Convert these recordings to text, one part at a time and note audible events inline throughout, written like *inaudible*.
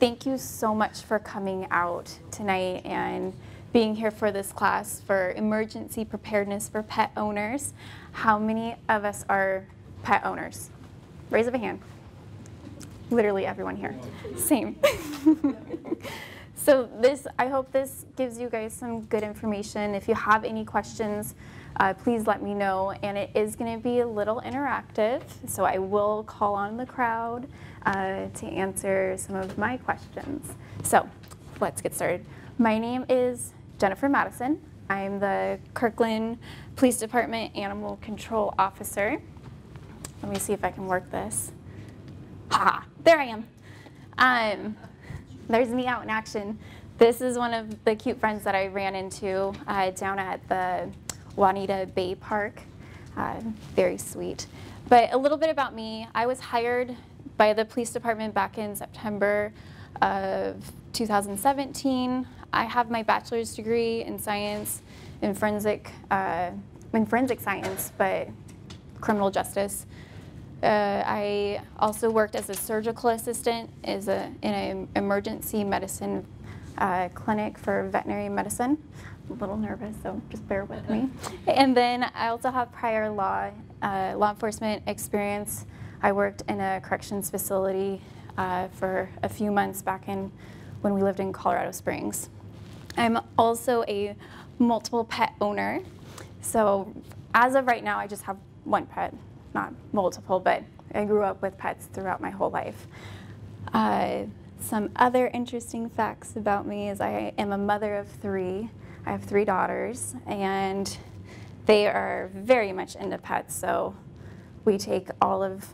Thank you so much for coming out tonight and being here for this class for emergency preparedness for pet owners. How many of us are pet owners? Raise of a hand. Literally everyone here. Same. *laughs* so this, I hope this gives you guys some good information. If you have any questions, uh, please let me know. And it is going to be a little interactive, so I will call on the crowd uh, to answer some of my questions. So let's get started. My name is Jennifer Madison. I'm the Kirkland Police Department Animal Control Officer. Let me see if I can work this. Ha, there I am. Um, there's me out in action. This is one of the cute friends that I ran into uh, down at the Juanita Bay Park. Uh, very sweet. But a little bit about me. I was hired by the police department back in September of 2017. I have my bachelor's degree in science in forensic, uh, in forensic science, but criminal justice. Uh, I also worked as a surgical assistant as a, in an emergency medicine uh, clinic for veterinary medicine. A little nervous, so just bear with me. And then I also have prior law, uh, law enforcement experience. I worked in a corrections facility uh, for a few months back in when we lived in Colorado Springs. I'm also a multiple pet owner. So as of right now, I just have one pet, not multiple, but I grew up with pets throughout my whole life. Uh, some other interesting facts about me is I am a mother of three. I have three daughters, and they are very much into pets, so we take all of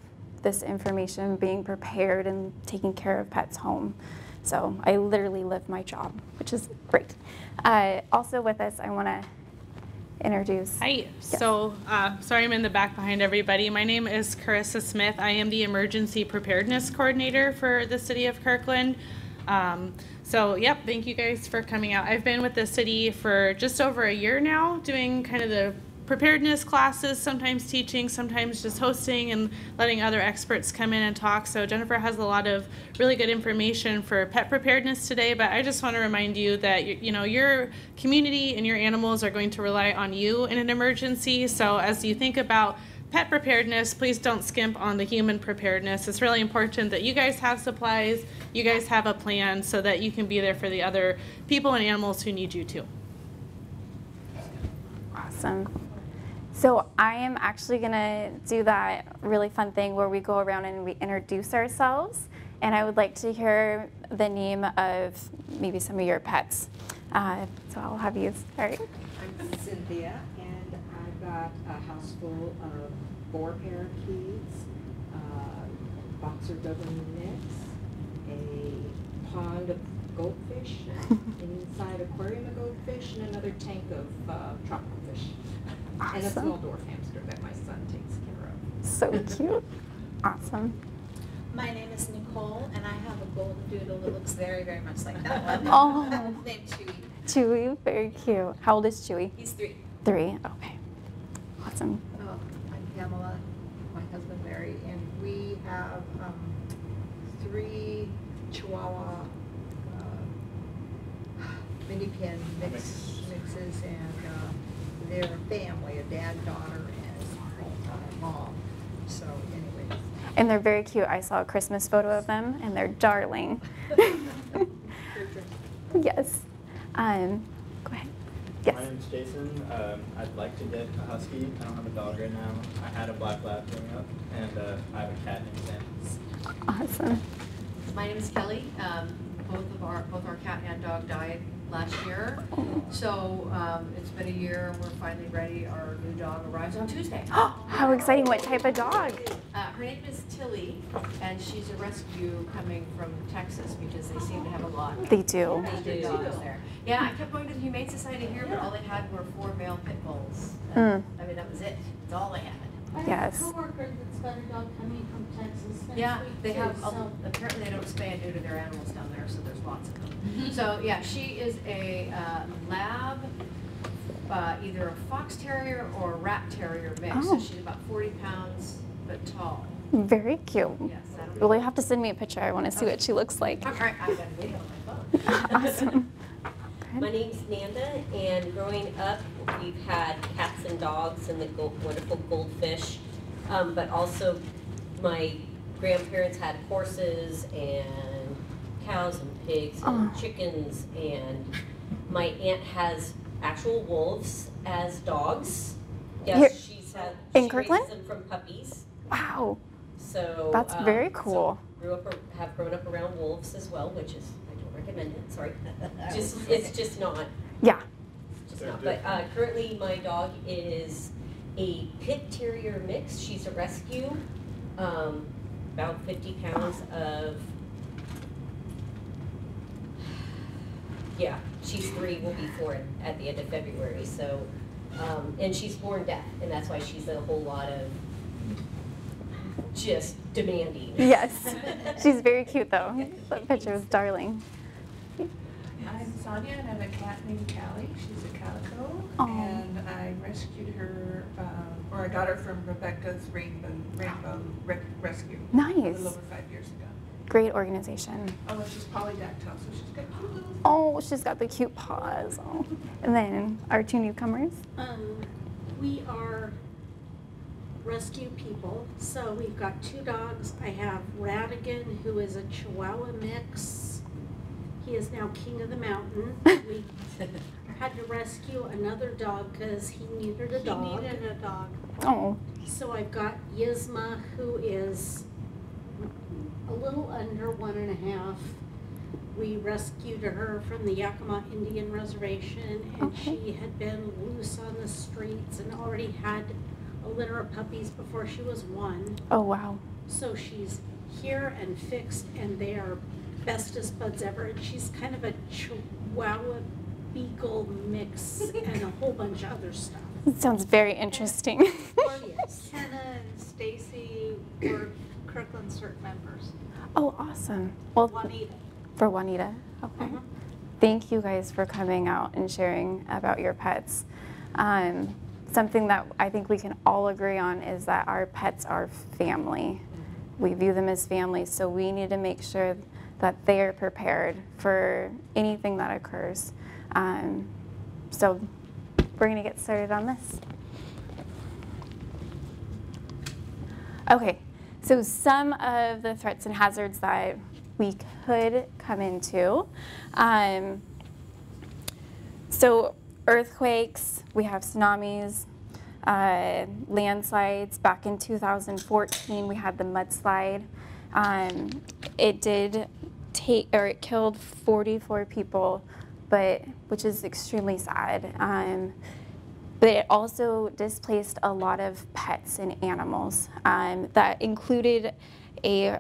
this information, being prepared and taking care of pets home. So I literally live my job, which is great. Uh, also with us, I want to introduce. Hi. Yes. So, uh, sorry I'm in the back behind everybody. My name is Carissa Smith. I am the Emergency Preparedness Coordinator for the City of Kirkland. Um, so, yep, thank you guys for coming out. I've been with the city for just over a year now, doing kind of the preparedness classes, sometimes teaching, sometimes just hosting and letting other experts come in and talk. So Jennifer has a lot of really good information for pet preparedness today, but I just want to remind you that you, you know your community and your animals are going to rely on you in an emergency. So as you think about pet preparedness, please don't skimp on the human preparedness. It's really important that you guys have supplies, you guys have a plan so that you can be there for the other people and animals who need you too. Awesome. So I am actually going to do that really fun thing where we go around and we introduce ourselves. And I would like to hear the name of maybe some of your pets. Uh, so I'll have you start. I'm Cynthia, and I've got a house full of four parakeets, uh, boxer Dublin mix, a pond of goldfish, an *laughs* inside aquarium of goldfish, and another tank of uh, tropical fish. Awesome. And a small dwarf hamster that my son takes care of. So *laughs* cute. awesome. My name is Nicole, and I have a golden doodle that looks very, very much like that *laughs* one. Oh. Named Chewy. Chewy, very cute. How old is Chewy? He's three. Three, okay. Awesome. Oh, I'm Pamela, my husband Larry, and we have um, three Chihuahua uh, mini pin mix, mixes and uh, their family, a dad, daughter, and mom. So anyway. And they're very cute. I saw a Christmas photo of them, and they're darling. *laughs* *laughs* yes. Um, go ahead. Yes. My name's Jason. Um, I'd like to get a husky. I don't have a dog right now. I had a black lab growing up, and uh, I have a cat named Sam. Awesome. My name is Kelly. Um, both of our both our cat and dog died last year. So um, it's been a year and we're finally ready. Our new dog arrives on Tuesday. Oh, *gasps* How exciting. What type of dog? Uh, her name is Tilly and she's a rescue coming from Texas because they seem to have a lot. They do. They do dogs there. Yeah, I kept going to the Humane Society here, but all they had were four male pit bulls. Mm. I mean, that was it. That's all they had. I yes. have a coworker that's got a dog coming from Texas. Yeah, they have. So. apparently, they don't spay and neuter their animals down there, so there's lots of them. *laughs* So yeah, she is a uh, lab, uh, either a fox terrier or a rat terrier mix. Oh. So she's about 40 pounds, but tall. Very cute. Yes, that'll. Well, you have to send me a picture. I want to see what she looks like. All right, I've got a video on my phone. *laughs* Awesome. *laughs* My name's Nanda, and growing up, we've had cats and dogs and the gold, wonderful goldfish. Um, but also, my grandparents had horses and cows and pigs and Oh. chickens, and my aunt has actual wolves as dogs. Here- Yes, she's had, in she Kirkland? them from puppies, Wow. so. That's um, very so cool. Grew up, ar- have grown up around wolves as well, which is, I don't recommend it, sorry. *laughs* Just, it's just not, Yeah. just not, but uh, currently my dog is a pit terrier mix. She's a rescue, um, about 50 pounds of. Yeah, she's three, will be four at the end of February. So, um, and she's born deaf, and that's why she's a whole lot of just demanding. Yes. *laughs* She's very cute though. That picture was darling. I'm Sonia and I have a cat named Callie. She's a calico. Aw. And I rescued her, um, or I got her from Rebecca's Rainbow, Rainbow Re- Rescue. A Nice. little over five years ago. Great organization. Although she's polydactyl, so she's got cute little. Oh, she's got the cute paws. Oh. And then our two newcomers. Um, we are rescue people, so we've got two dogs. I have Radigan, who is a Chihuahua mix. He is now king of the mountain. *laughs* We had to rescue another dog because he needed a dog. He needed a dog. Oh. So I've got Yisma, who is a little under one and a half. We rescued her from the Yakima Indian Reservation, and Okay. she had been loose on the streets and already had a litter of puppies before she was one. Oh wow. So she's here and fixed, and they are bestest buds ever. And she's kind of a Chihuahua Beagle mix *laughs* and a whole bunch of other stuff. It sounds very interesting. Yes. *laughs* Kenna and Stacy were Kirkland CERT members. oh, awesome. Well, Juanita. for Juanita. Okay. Mhm. Thank you guys for coming out and sharing about your pets. Um, something that I think we can all agree on is that our pets are family. We view them as family, so we need to make sure that they are prepared for anything that occurs. Um, so we're going to get started on this. Okay, so some of the threats and hazards that we could come into. Um, so earthquakes, we have tsunamis, uh, landslides. Back in 2014, we had the mudslide. Um, it did take, or it killed 44 people, but which is extremely sad. Um, but it also displaced a lot of pets and animals. Um, that included a,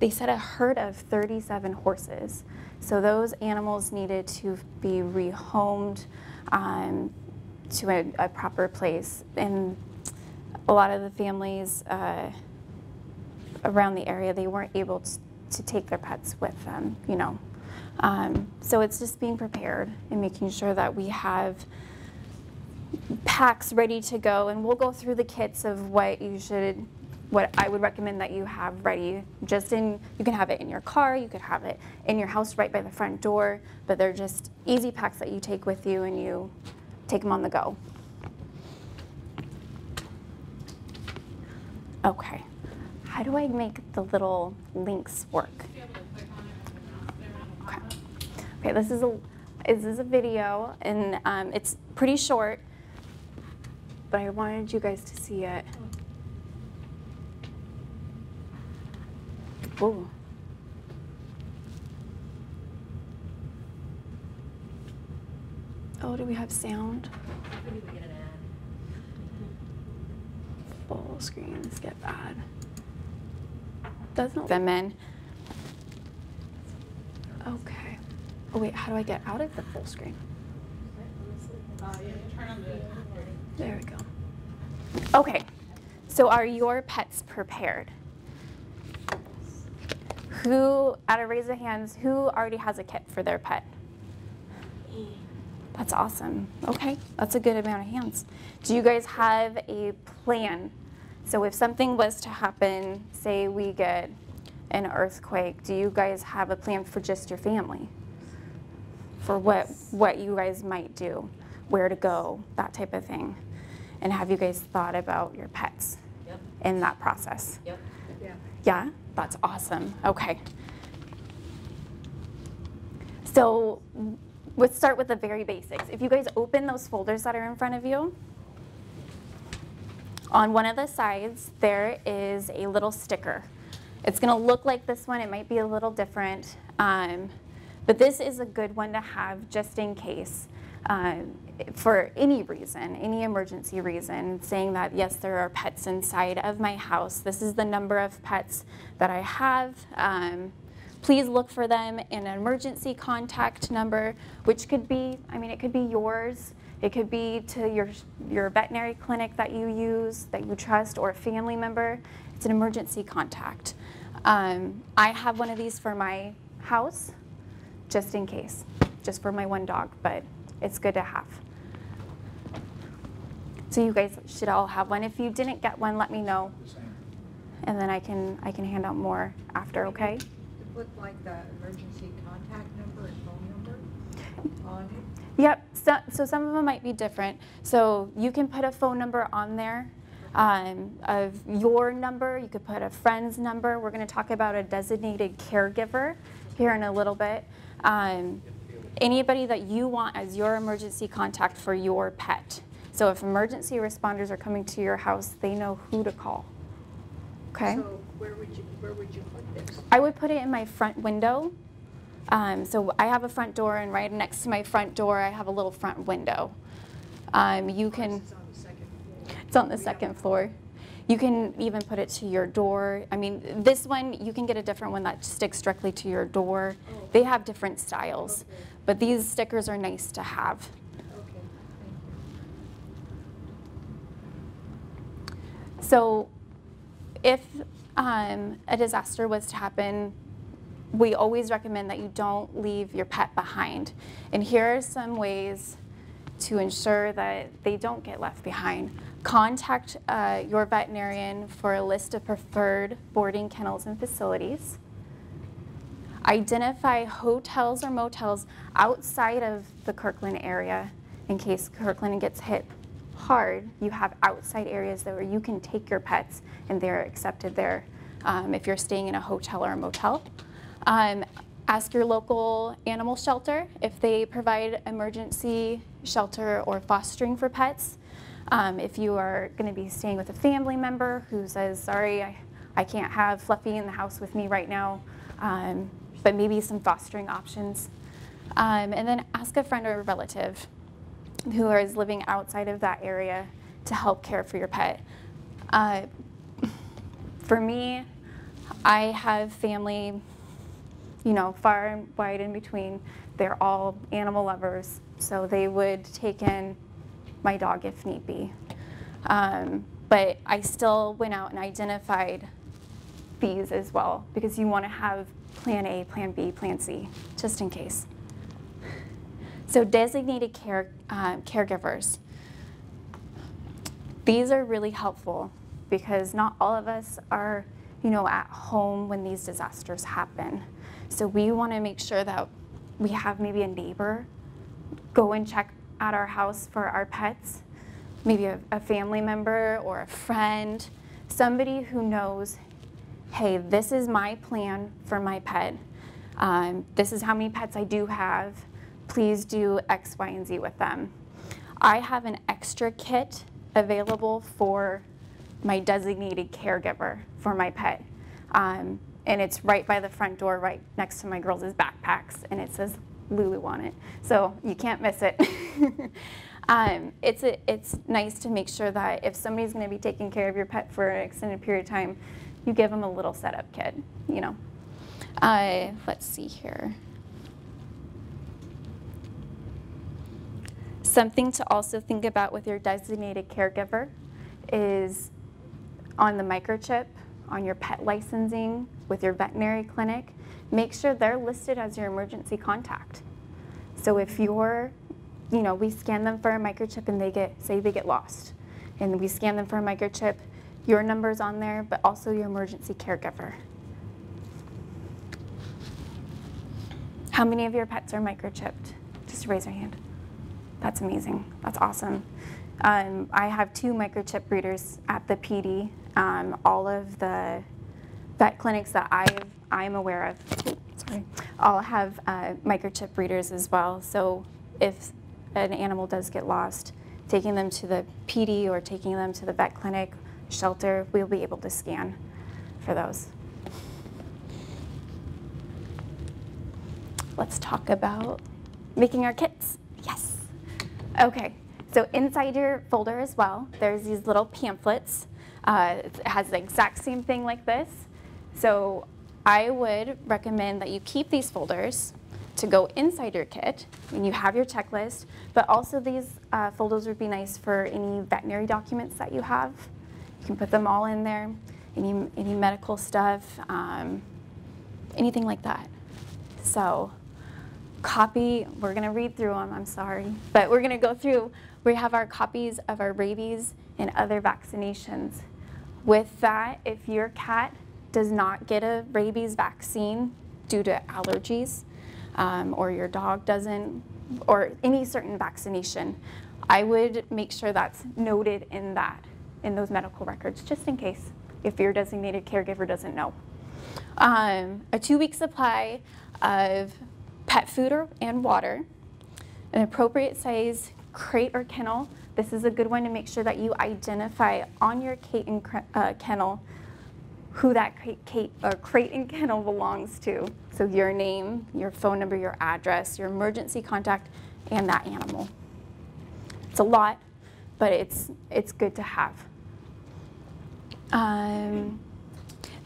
they said a herd of 37 horses. So those animals needed to be rehomed um, to a, a proper place. And a lot of the families uh, around the area, they weren't able to, to take their pets with them, you know. Um, so it's just being prepared and making sure that we have packs ready to go and we'll go through the kits of what you should what I would recommend that you have ready. Just in you can have it in your car you could have it in your house right by the front door but they're just easy packs that you take with you and you take them on the go. Okay. How do I make the little links work? Okay. Okay this is a this is a video and um, it's pretty short but I wanted you guys to see it. Ooh. Oh, do we have sound? Maybe we get an. Full screens get bad. Doesn't them in. Okay. Oh wait, how do I get out of the full screen? There we go. Okay, so are your pets prepared? Who, out of raise of hands, who already has a kit for their pet? That's awesome. Okay, that's a good amount of hands. Do you guys have a plan So if something was to happen, say we get an earthquake, do you guys have a plan for just your family? For what, what you guys might do, where to go, that type of thing? And have you guys thought about your pets Yep, in that process? yep. Yeah. Yeah, that's awesome. Okay. So let's start with the very basics. If you guys open those folders that are in front of you, on one of the sides, there is a little sticker. It's going to look like this one. It might be a little different. Um, but this is a good one to have just in case um, for any reason, any emergency reason, saying that yes, there are pets inside of my house. This is the number of pets that I have. Um, please look for them in an emergency contact number, which could be, I mean, it could be yours. It could be to your, your veterinary clinic that you use, that you trust, or a family member. It's an emergency contact. Um, I have one of these for my house, just in case, just for my one dog, but it's good to have. So you guys should all have one. If you didn't get one, let me know, and then I can I can hand out more after. Okay? To put like the emergency contact number and phone number on it? Yep. So, so some of them might be different. So you can put a phone number on there um, of your number. You could put a friend's number. We're going to talk about a designated caregiver here in a little bit. Um, anybody that you want as your emergency contact for your pet. So if emergency responders are coming to your house, they know who to call. Okay? So where would you, where would you put this? I would put it in my front window. Um, so I have a front door, and right next to my front door, I have a little front window. Um, you can. It's on the second floor. It's on the second floor. You can even put it to your door. I mean, this one, you can get a different one that sticks directly to your door. They have different styles, Okay. but these stickers are nice to have. Okay, thank So if um, a disaster was to happen, we always recommend that you don't leave your pet behind. And here are some ways to ensure that they don't get left behind. Contact uh, your veterinarian for a list of preferred boarding kennels and facilities. Identify hotels or motels outside of the Kirkland area in case Kirkland gets hit hard. You have outside areas that where you can take your pets and they're accepted there um, if you're staying in a hotel or a motel. Um, ask your local animal shelter if they provide emergency shelter or fostering for pets. Um, if you are going to be staying with a family member who says, sorry, I, I can't have Fluffy in the house with me right now, um, but maybe some fostering options. Um, and then ask a friend or a relative who is living outside of that area to help care for your pet. Uh, for me, I have family, you know, far and wide in between. They're all animal lovers, so they would take in my dog if need be. Um, but I still went out and identified these as well because you want to have plan A, plan B, plan C, just in case. So designated care, uh, caregivers. These are really helpful because not all of us are, you know, at home when these disasters happen. So we want to make sure that we have maybe a neighbor go and check at our house for our pets, maybe a, a family member or a friend, somebody who knows, hey, this is my plan for my pet. Um, this is how many pets I do have. Please do X, Y, and Z with them. I have an extra kit available for my designated caregiver for my pet. Um, and it's right by the front door, right next to my girls' backpacks, and it says Lulu on it. So you can't miss it. *laughs* um, it's, a, it's nice to make sure that if somebody's going to be taking care of your pet for an extended period of time, you give them a little setup kit, you know. Uh, let's see here. Something to also think about with your designated caregiver is on the microchip, on your pet licensing, with your veterinary clinic, make sure they're listed as your emergency contact. So if you're, you know, we scan them for a microchip and they get, say they get lost, and we scan them for a microchip, your number's on there, but also your emergency caregiver. How many of your pets are microchipped? Just raise your hand. That's amazing. That's awesome. Um, I have two microchip readers at the PD. Um, all of the vet clinics that I I'm aware of, sorry, all have uh, microchip readers as well. So if an animal does get lost, taking them to the PD or taking them to the vet clinic, shelter, we'll be able to scan for those. Let's talk about making our kits. Okay, so inside your folder as well, there's these little pamphlets. Uh, it has the exact same thing like this. So I would recommend that you keep these folders to go inside your kit when you have your checklist, but also these uh, folders would be nice for any veterinary documents that you have. You can put them all in there, any, any medical stuff, um, anything like that. So copy, we're gonna read through them, I'm sorry, but we're gonna go through, we have our copies of our rabies and other vaccinations. With that, if your cat does not get a rabies vaccine due to allergies, um, or your dog doesn't, or any certain vaccination, I would make sure that's noted in that, in those medical records, just in case if your designated caregiver doesn't know. Um, a two-week supply of pet food or, and water, an appropriate size crate or kennel. This is a good one to make sure that you identify on your crate and uh, kennel who that crate, or crate and kennel belongs to. So your name, your phone number, your address, your emergency contact, and that animal. It's a lot, but it's, it's good to have. Um,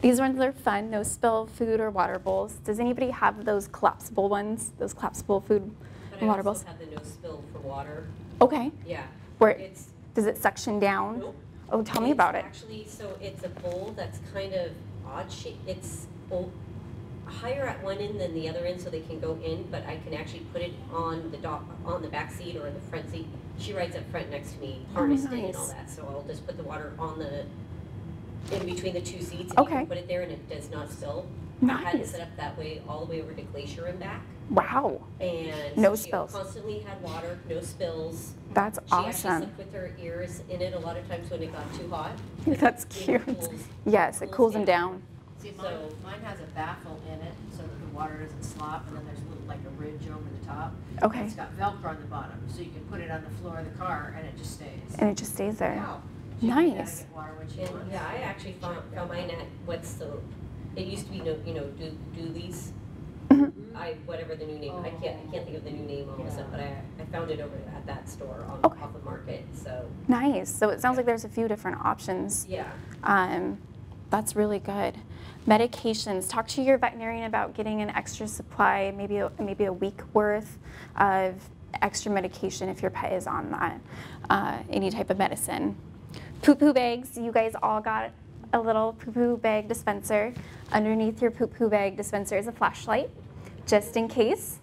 these ones are fun, no spill food or water bowls. Does anybody have those collapsible ones, those collapsible food But and I water also bowls? have the no spill for water. Okay, Yeah. where, It's, does it suction down? nope. Oh, tell me about it. Actually, so it's a bowl that's kind of odd shape. It's higher at one end than the other end, so they can go in. But I can actually put it on the dog on the back seat or in the front seat. She rides up front next to me, oh, harnessed in and all Oh, that. So I'll just put the water on the in between the two seats. And you Okay. can put it there, and it does not spill. I had it set up that way all the way over to Glacier and back. Wow, And No she spills. constantly had water, no spills. that's awesome. She actually awesome. slept with her ears in it a lot of times when it got too hot. *laughs* That's It cute. cools- Yes, it cools them down. See, mine, So- mine has a baffle in it, so that the water doesn't slop, and then there's a little, like a ridge over the top. Okay, It's got Velcro on the bottom, so you can put it on the floor of the car, and it just stays. and it just stays there. Wow. She can kinda Nice. water when she And yeah, I actually found, found mine at what's the, it used to be no, you know, do, Dooley's. Mhm. I, whatever the new name, I can't, I can't think of the new name all of a sudden, but I, I found it over at that store on, Okay. off the market, so, Nice. So it sounds like there's a few different options. yeah. Um, that's really good. Medications. Talk to your veterinarian about getting an extra supply, maybe a, maybe a week worth of extra medication if your pet is on that, uh, any type of medicine. Poo poo bags. You guys all got a little poo poo bag dispenser. Underneath your poo poo bag dispenser is a flashlight, just in case.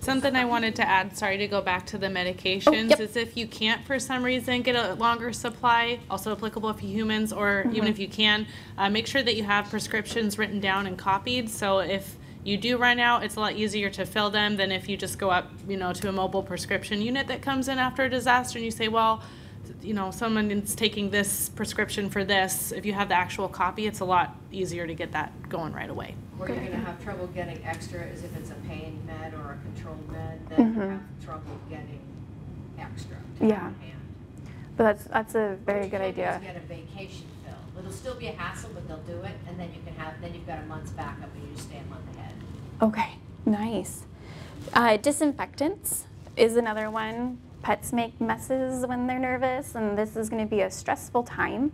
Something I wanted to add, sorry to go back to the medications, Oh, yep. is if you can't for some reason get a longer supply, also applicable for humans, or even Mm-hmm. if you can, uh, make sure that you have prescriptions written down and copied. So if you do run out, it's a lot easier to fill them than if you just go up, you know, to a mobile prescription unit that comes in after a disaster and you say, well, you know, someone is taking this prescription for this. If you have the actual copy, it's a lot easier to get that going right away. Where you're gonna have trouble getting extra is if it's a pain med or a controlled med, then you Mhm. have trouble getting extra to Yeah. hand. But that's that's a very good you can do is idea. Get a vacation fill. It'll still be a hassle, but they'll do it, and then you can have, then you've got a month's backup and you just stay a month ahead. Okay, nice. Uh, disinfectants is another one. Pets make messes when they're nervous, and this is going to be a stressful time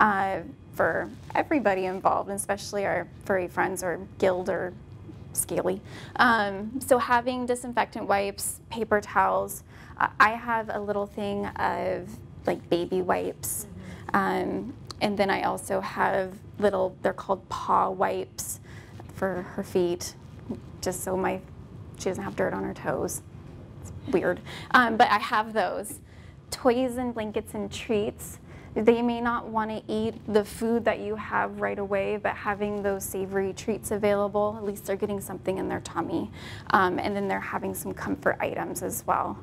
uh, for everybody involved, especially our furry friends or guild or scaly. Um, so having disinfectant wipes, paper towels. Uh, I have a little thing of like baby wipes, um, and then I also have little. They're called paw wipes for her feet, just so my she doesn't have dirt on her toes. Weird, um, but I have those toys and blankets and treats. They may not want to eat the food that you have right away, but having those savory treats available, at least they're getting something in their tummy. Um, and then they're having some comfort items as well.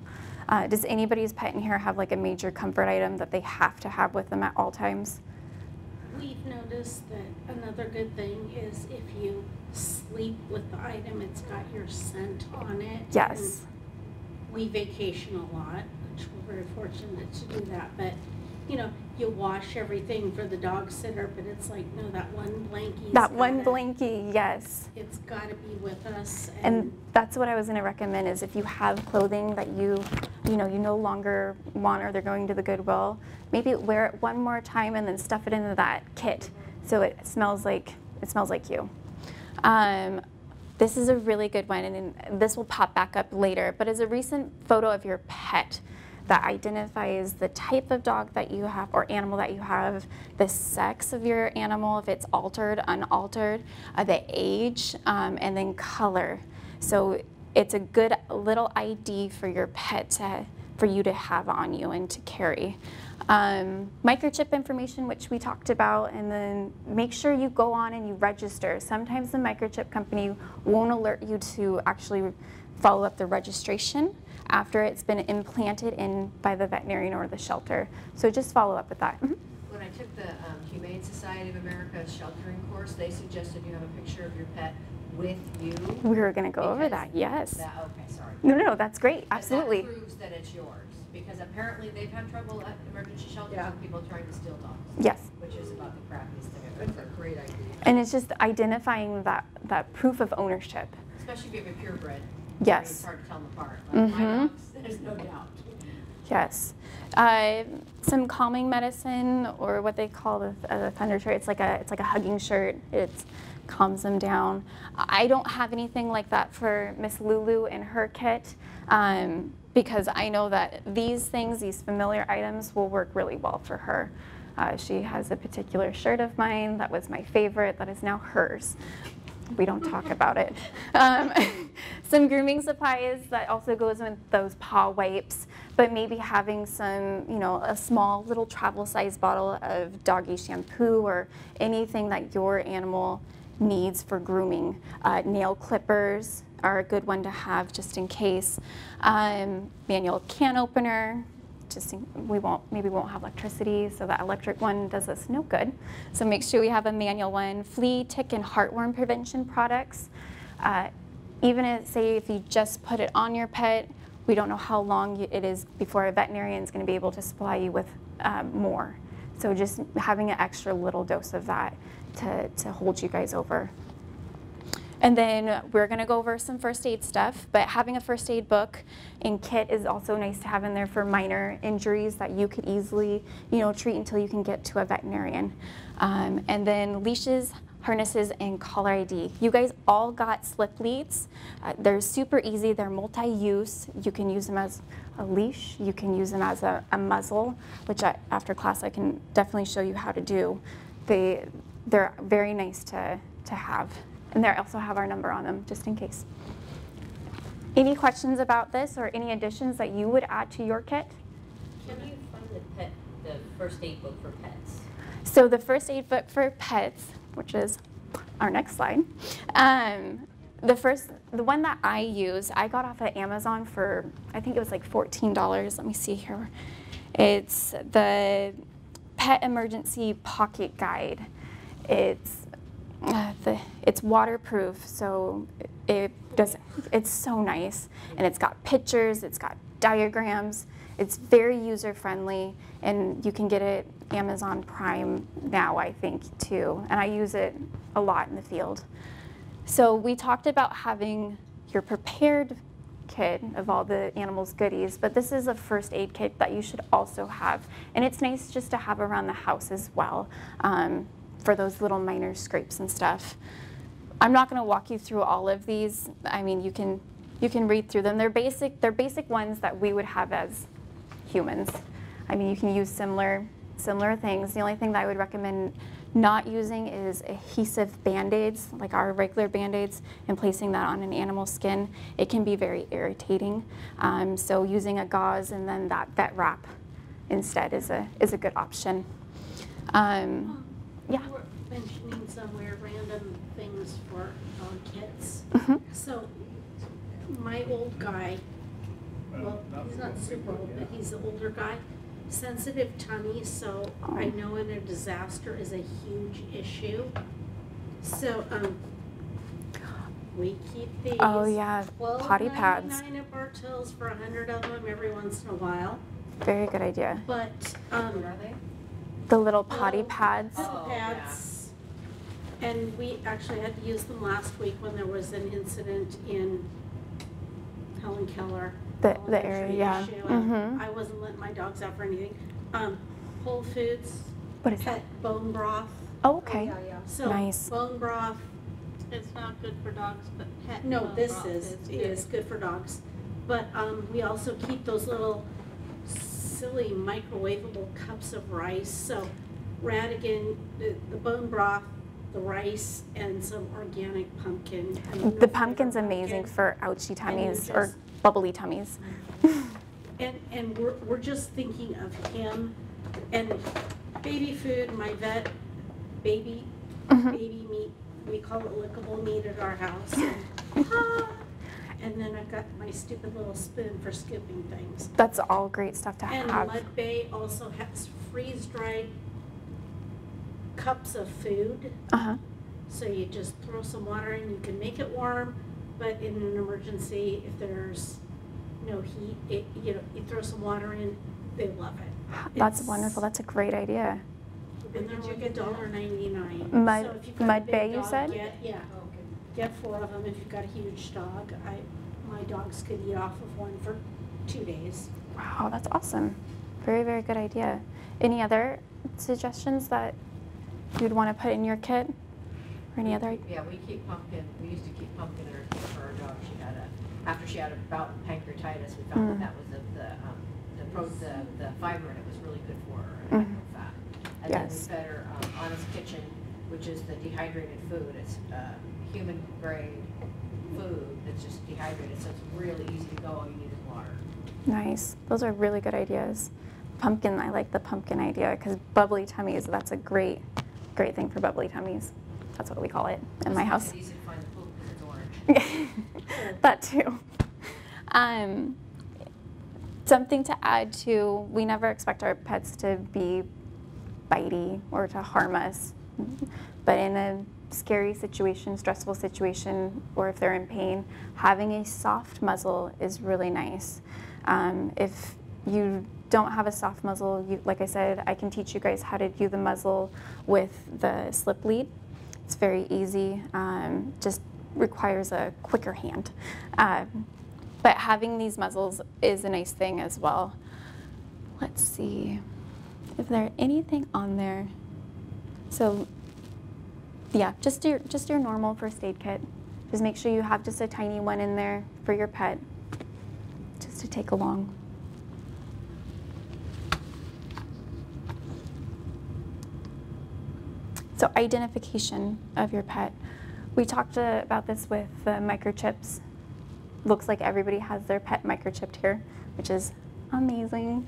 Uh, does anybody's pet in here have like a major comfort item that they have to have with them at all times? We've noticed that another good thing is if you sleep with the item, it's got your scent on it. Yes. We vacation a lot, which we're very fortunate to do that, but, you know, you wash everything for the dog sitter, but it's like, no, that one blankie. That one blankie, yes. It's gotta be with us And and, that's what I was going to recommend is if you have clothing that you, you know, you no longer want or they're going to the Goodwill, maybe wear it one more time and then stuff it into that kit so it smells like it smells like you. Um, this is a really good one, and this will pop back up later. But is a recent photo of your pet that identifies the type of dog that you have or animal that you have, the sex of your animal, if it's altered, unaltered, uh, the age, um, and then color. So it's a good little ID for your pet to, for you to have on you and to carry. Um, microchip information, which we talked about, and then make sure you go on and you register. Sometimes the microchip company won't alert you to actually follow up the registration after it's been implanted in by the veterinarian or the shelter. So just follow up with that. Mhm. When I took the um, Humane Society of America sheltering course, they suggested you have a picture of your pet with you. We were going to go over that, yes. That, okay, sorry. No, no, no, that's great, absolutely. That proves that it's yours, because apparently they've had trouble at emergency shelters Yeah. with people trying to steal dogs. Yes. Which is about the crappiest thing I've ever That's a heard. great idea. And it's just identifying that, that proof of ownership. Especially if you have a purebred. Yes. It's hard to tell them apart. Like my Mhm. dogs, *laughs* there's no doubt. Yes. Uh, some calming medicine, or what they call the, uh, the thunder shirt. It's like a it's like a hugging shirt. It calms them down. I don't have anything like that for Miss Lulu in her kit um, because I know that these things, these familiar items, will work really well for her. Uh, she has a particular shirt of mine that was my favorite that is now hers. We don't talk *laughs* about it. Um, *laughs* some grooming supplies that also goes with those paw wipes, but maybe having some, you know, a small little travel size bottle of doggy shampoo or anything that your animal needs for grooming. Uh, nail clippers are a good one to have just in case. Um, manual can opener, just we won't maybe won't have electricity, so that electric one does us no good. So make sure we have a manual one. Flea, tick, and heartworm prevention products. Uh, even if, say if you just put it on your pet, we don't know how long it is before a veterinarian is going to be able to supply you with um, more. So just having an extra little dose of that to, to hold you guys over. And then we're gonna go over some first aid stuff, but having a first aid book and kit is also nice to have in there for minor injuries that you could easily, you know, treat until you can get to a veterinarian. Um, and then leashes, harnesses, and collar ID. You guys all got slip leads. Uh, they're super easy, they're multi-use. You can use them as a leash, you can use them as a, a muzzle, which I, after class I can definitely show you how to do. They, they're very nice to, to have. And they also have our number on them, just in case. Any questions about this or any additions that you would add to your kit? Can you find the pet, the first aid book for pets? So the first aid book for pets, which is our next slide, um, the first, the one that I use, I got off of Amazon for, I think it was like $14. Let me see here. It's the Pet Emergency Pocket Guide. It's *sighs* the, it's waterproof, so it does. It's so nice, and it's got pictures. It's got diagrams. It's very user friendly, and you can get it Amazon Prime now, I think, too. And I use it a lot in the field. So we talked about having your prepared kit of all the animals' goodies, but this is a first aid kit that you should also have. And it's nice just to have around the house as well um, for those little minor scrapes and stuff. I'm not going to walk you through all of these. I mean, you can you can read through them. They're basic. They're basic ones that we would have as humans. I mean, you can use similar similar things. The only thing that I would recommend not using is adhesive band-aids, like our regular band-aids, and placing that on an animal skin. It can be very irritating. Um, so using a gauze and then that vet wrap instead is a is a good option. Um, yeah. You were mentioning somewhere random things for dog kits. mhm. So, my old guy, well, he's not super old, but he's the older guy, sensitive tummy, so I know in a disaster is a huge issue. So, um, we keep these. Oh yeah, potty pads. $12.99 at Bartell's for a hundred of them every once in a while, Very good idea. but, What um, are they? The little potty Oh. pads. Oh, yeah. pads. And we actually had to use them last week when there was an incident in Helen Keller. The- the area, yeah. issue, and Mhm. I wasn't letting my dogs out for anything. Um, Whole Foods, What is that? bone broth. Oh, okay. Yeah, yeah. So Nice. bone broth, It's not good for dogs, but pet. no, bone this broth is, good. is good for dogs. But, um, we also keep those little silly microwavable cups of rice, so Radigan, the, the bone broth, the rice, and some organic pumpkin. The pumpkin's amazing pumpkin. for ouchy tummies or bubbly tummies. *laughs* And, and we're, we're just thinking of him, and baby food, my vet, baby, Mhm. baby meat, we call it lickable meat at our house. *laughs* and, ah, And then I've got my stupid little spoon for scooping things. That's all great stuff to And have. And Mud Bay also has freeze-dried cups of food. Uh-huh. So you just throw some water in, you can make it warm, but in an emergency, if there's no heat, it, you know, you throw some water in, they love it. *sighs* That's It's- wonderful. That's a great idea. And they're like a dollar ninety-nine. Mud- So if you've got a Mud big Bay, you said? get- Yeah. Get four of them if you've got a huge dog. I, my dogs could eat off of one for two days. Wow, that's awesome. Very, very good idea. Any other suggestions that you'd want to put in your kit? Or any other? Yeah, we keep pumpkin, we used to keep pumpkin in our kit for our dog. She had a, after she had a bout of pancreatitis, we found Mm. that that was the, the, um, the pro, the, the fiber and it was really good for her and high fat. And then we fed her, um, Honest Kitchen, which is the dehydrated food. It's, uh, human grade food that's just dehydrated, so it's really easy to go, all you need is water. Nice. Those are really good ideas. Pumpkin, I like the pumpkin idea because bubbly tummies, that's a great, great thing for bubbly tummies. That's what we call it in my It's house. Easy to find the poop because it's orange. *laughs* that too. Um, something to add to, we never expect our pets to be bitey or to harm us. But in a scary situation, stressful situation, or if they're in pain, having a soft muzzle is really nice. Um, if you don't have a soft muzzle, you, like I said, I can teach you guys how to do the muzzle with the slip lead. It's very easy, um, just requires a quicker hand. Um, but having these muzzles is a nice thing as well. Let's see if there anything on there. So yeah, just your just your normal first aid kit. Just make sure you have just a tiny one in there for your pet, just to take along. So identification of your pet. We talked uh, about this with the microchips. Looks like everybody has their pet microchipped here, which is amazing.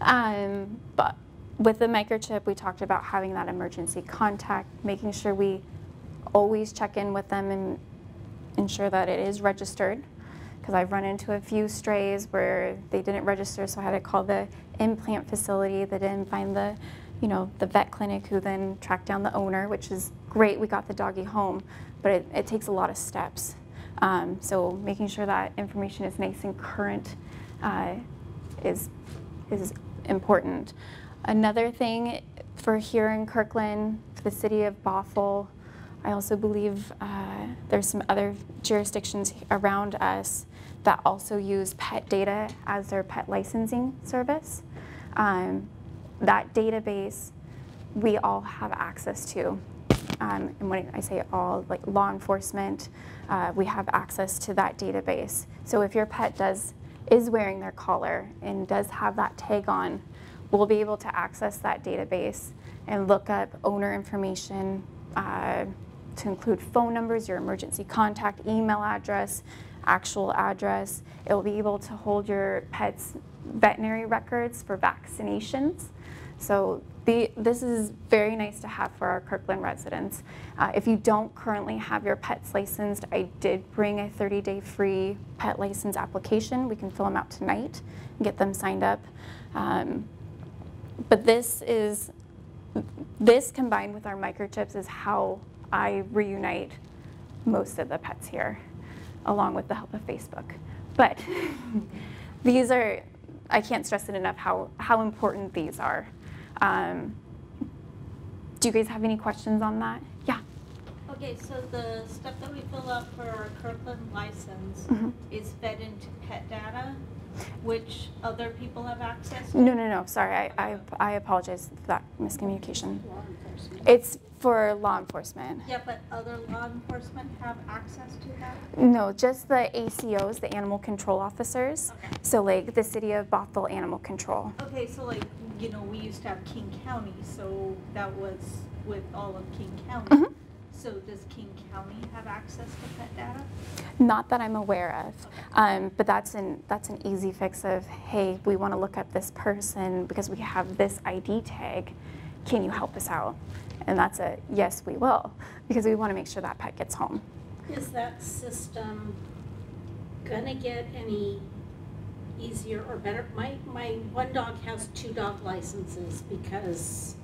Um, but with the microchip, we talked about having that emergency contact, making sure we always check in with them and ensure that it is registered. Because I've run into a few strays where they didn't register, so I had to call the implant facility. They didn't find the, you know, the vet clinic who then tracked down the owner, which is great. We got the doggy home, but it, it takes a lot of steps. Um, so making sure that information is nice and current uh, is is important. Another thing for here in Kirkland, the city of Bothell, I also believe uh, there's some other jurisdictions around us that also use PetData as their pet licensing service. Um, that database we all have access to. Um, and when I say all, like law enforcement, uh, we have access to that database. So if your pet does is wearing their collar and does have that tag on, we'll be able to access that database and look up owner information uh, to include phone numbers, your emergency contact, email address, actual address. It will be able to hold your pet's veterinary records for vaccinations. So the, this is very nice to have for our Kirkland residents. Uh, if you don't currently have your pets licensed, I did bring a 30-day free pet license application. We can fill them out tonight and get them signed up. Um, but this is, this combined with our microchips is how I reunite most of the pets here, along with the help of Facebook. But *laughs* these are, I can't stress it enough how, how important these are. Um, do you guys have any questions on that? Yeah. Okay, so the stuff that we fill out for our Kirkland license Mhm. is fed into PetData, which other people have access to? No, no, no, sorry, I, I, I apologize for that miscommunication. Law enforcement. It's for law enforcement. Yeah, but other law enforcement have access to that? No, just the ACOs, the animal control officers. Okay. So like the city of Bothell Animal Control. Okay, so like, you know, we used to have King County, so that was with all of King County. Mhm. So does King County have access to PetData? Not that I'm aware of, um, but that's an that's an easy fix of hey, we want to look up this person because we have this ID tag. Can you help us out? And that's a yes, we will, *laughs* because we want to make sure that pet gets home. Is that system gonna get any easier or better? My, my one dog has two dog licenses because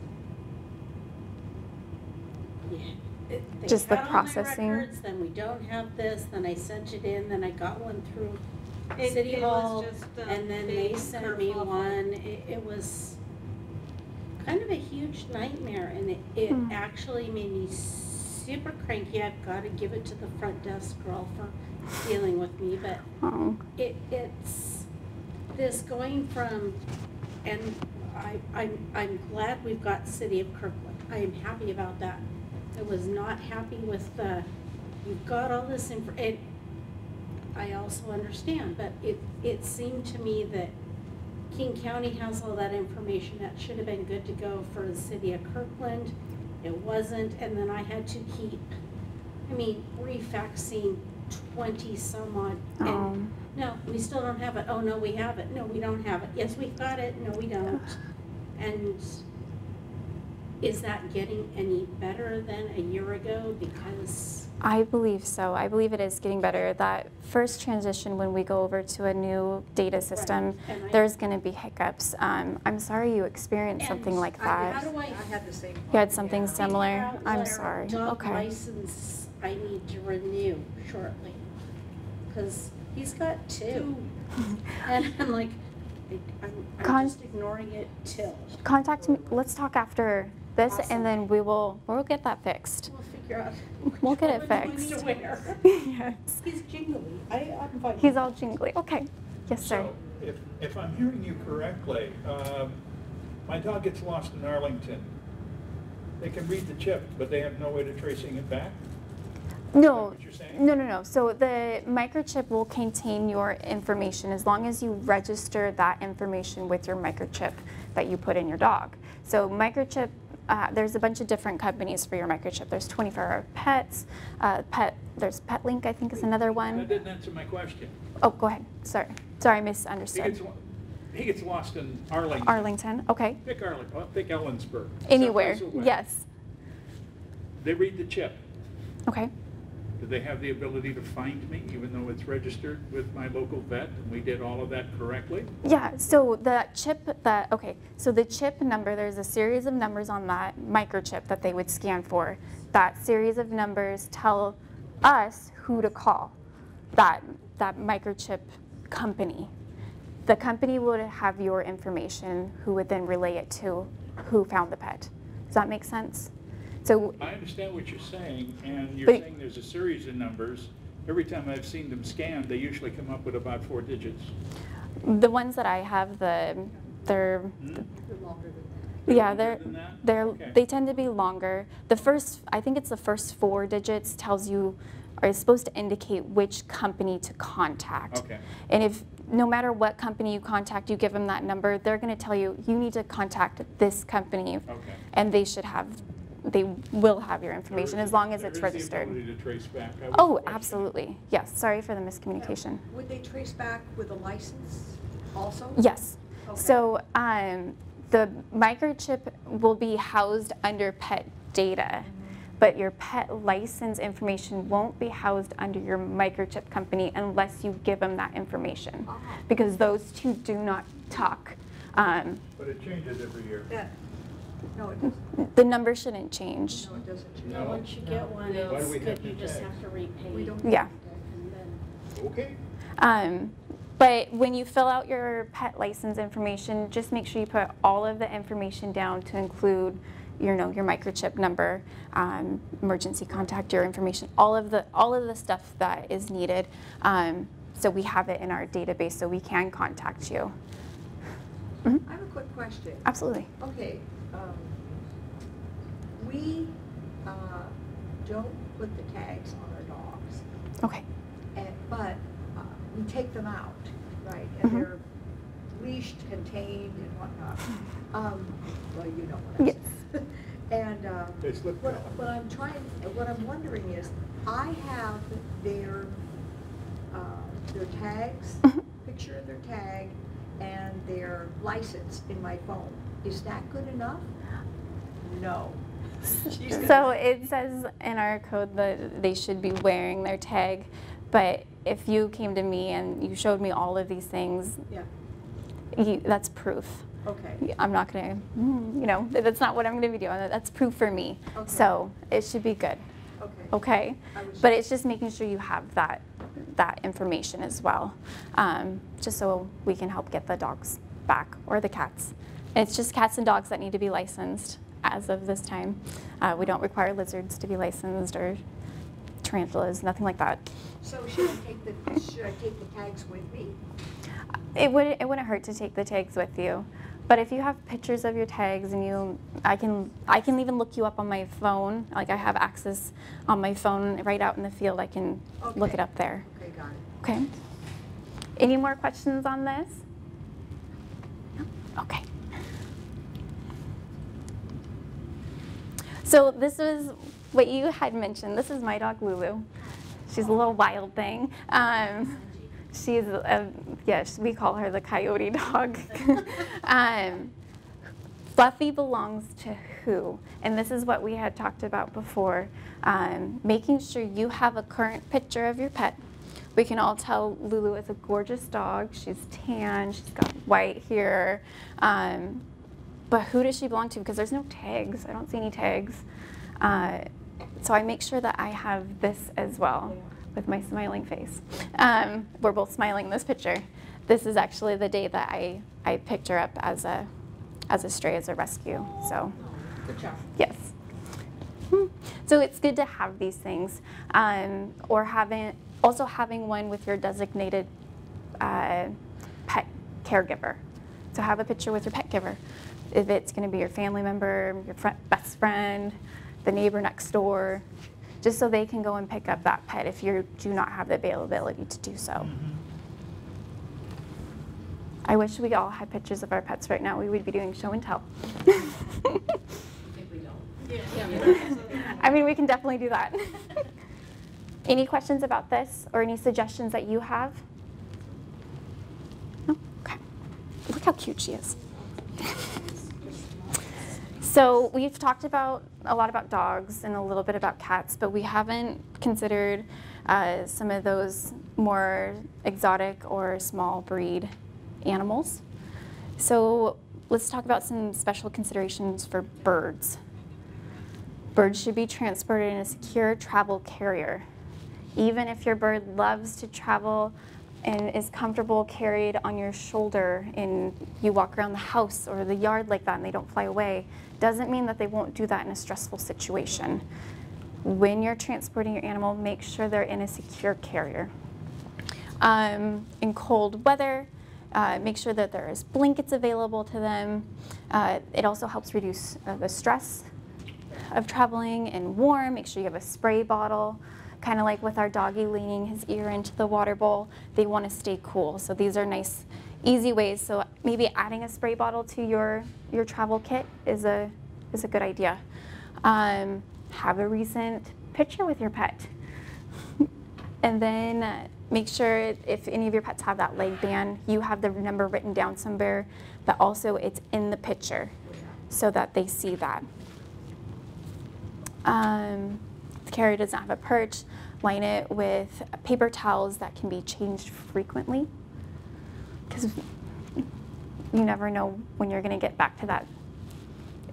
yeah, it- they Just the had all processing? records, Then we don't have this, then I sent it in, then I got one through It- City it Hall, just a and then they sent me kerfuffle. one. It, it was kind of a huge nightmare, and it, it Hmm. actually made me super cranky. I've got to give it to the front desk girl for dealing with me, but Oh, it, it's this going from, and I, I'm, I'm glad we've got City of Kirkland. I am happy about that. I was not happy with the, you've got all this info, and I also understand, but it, it seemed to me that King County has all that information that should have been good to go for the City of Kirkland. It wasn't, and then I had to keep, I mean, refaxing twenty some odd, and um, no, we still don't have it. Oh, no, we have it. No, we don't have it. Yes, we've got it. No, we don't. *sighs* And is that getting any better than a year ago? Because, I believe so. I believe it is getting better. That first transition when we go over to a new data system, and I- there's going to be hiccups. Um, I'm sorry you experienced something And like I- that. how do I I had the same. You had something yeah. similar? figure I'm what sorry. Dog Okay. license I need to renew shortly. Because he's got two. *laughs* And I'm like, I- I'm, I'm Con- just ignoring it till. Contact me. Let's talk after this, Awesome. and then we will we'll get that fixed. We'll figure out. *laughs* We'll get it which one fixed. to wear. *laughs* yes. He's jingly. I, I'm. He's all jingly. Okay. Yes, sir. So, if, if I'm hearing you correctly, um, my dog gets lost in Arlington. They can read the chip, but they have no way to tracing it back? No, what you're no, no, no. So the microchip will contain your information as long as you register that information with your microchip that you put in your dog. So microchip, uh, there's a bunch of different companies for your microchip. There's 24 Hour Pets, uh, Pet. There's PetLink, I think, is another That one. didn't answer my question. Oh, go ahead. Sorry, sorry, I He misunderstood. gets, he gets lost in Arlington. Arlington. Okay. Pick Arlington, pick Ellensburg. Anywhere. Yes. They read the chip. Okay. Do they have the ability to find me, even though it's registered with my local vet, and we did all of that correctly? Yeah, so the chip that, okay, so the chip number, there's a series of numbers on that microchip that they would scan for. That series of numbers tell us who to call, that, that microchip company. The company would have your information, who would then relay it to who found the pet. Does that make sense? So, I understand what you're saying, and you're saying there's a series of numbers. Every time I've seen them scanned, they usually come up with about four digits. the ones that I have, the, they're, Hmm? They're longer than They're Yeah, they're they're Okay. they tend to be longer. The first, I think it's the first four digits tells you, or is supposed to indicate which company to contact. Okay. And if no matter what company you contact, you give them that number, they're going to tell you you need to contact this company, Okay. and they should have, they will have your information There is- as long as it's there is registered. ability to trace back. Oh, absolutely. Yes. Sorry for the miscommunication. Would they trace back with a license also? Yes. Okay. So um, the microchip will be housed under pet data, but your pet license information won't be housed under your microchip company unless you give them that information. Because those two do not talk. Um, But it changes every year. Yeah. No, it doesn't, the number shouldn't change. no, it doesn't. change. No. Once you get one, Why do it's good, you just have to repay. We don't. Yeah. Then Okay. Um, but when you fill out your pet license information, just make sure you put all of the information down to include, you know, your microchip number, um, emergency contact, your information, all of the all of the stuff that is needed. Um, so we have it in our database, so we can contact you. I have a quick question. Absolutely. Okay, um, we, uh, don't put the tags on our dogs, Okay. and, but, uh, we take them out, right? And Mhm. they're leashed, contained and whatnot. Um, well, you know what I'm Yes. saying. *laughs* And, um, They what, what I'm trying, what I'm wondering is, I have their, uh, their tags, Mhm. picture of their tag, and their license in my phone. Is that good enough? No. *laughs* So it says in our code that they should be wearing their tag, but if you came to me and you showed me all of these things, Yeah, you, that's proof. okay. I'm not gonna, mm, you know, that's not what I'm gonna be doing. That's proof for me. Okay. So it should be good, Okay. okay? But it's just making sure you have that, that information as well, um, just so we can help get the dogs back or the cats. It's just cats and dogs that need to be licensed as of this time. Uh, we don't require lizards to be licensed or tarantulas, nothing like that. So should I take the, should I take the tags with me? It wouldn't, it wouldn't hurt to take the tags with you. But if you have pictures of your tags and you, I can, I can even look you up on my phone. Like I have access on my phone right out in the field. I can look it up there. Okay, got it. Okay. Any more questions on this? No? Okay. So this is what you had mentioned. This is my dog Lulu. She's a little wild thing. Um, she's a, yes, we call her the coyote *laughs* dog. *laughs* um, Fluffy belongs to who? And this is what we had talked about before. Um, making sure you have a current picture of your pet. We can all tell Lulu is a gorgeous dog. She's tan, she's got white hair. Um, but who does she belong to? Because there's no tags. I don't see any tags. Uh, so I make sure that I have this as well with my smiling face. Um, we're both smiling in this picture. This is actually the day that I, I picked her up as a, as a stray, as a rescue. So, Good job. yes. Hmm. So it's good to have these things, um, or having also having one with your designated uh, pet caregiver. So have a picture with your pet giver. If it's going to be your family member, your fr- best friend, the neighbor next door, just so they can go and pick up that pet if you do not have the availability to do so. Mm-hmm. I wish we all had pictures of our pets right now. We would be doing show and tell. If we don't. *laughs* I mean, we can definitely do that. *laughs* any questions about this or any suggestions that you have? No? Okay. Look how cute she is. *laughs* So we've talked about a lot about dogs and a little bit about cats, but we haven't considered uh, some of those more exotic or small breed animals. So let's talk about some special considerations for birds. Birds should be transported in a secure travel carrier. Even if your bird loves to travel and is comfortable carried on your shoulder and you walk around the house or the yard like that and they don't fly away, doesn't mean that they won't do that in a stressful situation. When you're transporting your animal, make sure they're in a secure carrier. Um, in cold weather, uh, make sure that there is blankets available to them. Uh, it also helps reduce uh, the stress of traveling and warm. Make sure you have a spray bottle. Kind of like with our doggy leaning his ear into the water bowl, they want to stay cool. So these are nice, easy ways. So maybe adding a spray bottle to your, your travel kit is a, is a good idea. Um, have a recent picture with your pet. *laughs* and then uh, make sure if any of your pets have that leg band, you have the number written down somewhere, but also it's in the picture so that they see that. Um, carrier doesn't have a perch, line it with paper towels that can be changed frequently because you never know when you're going to get back to that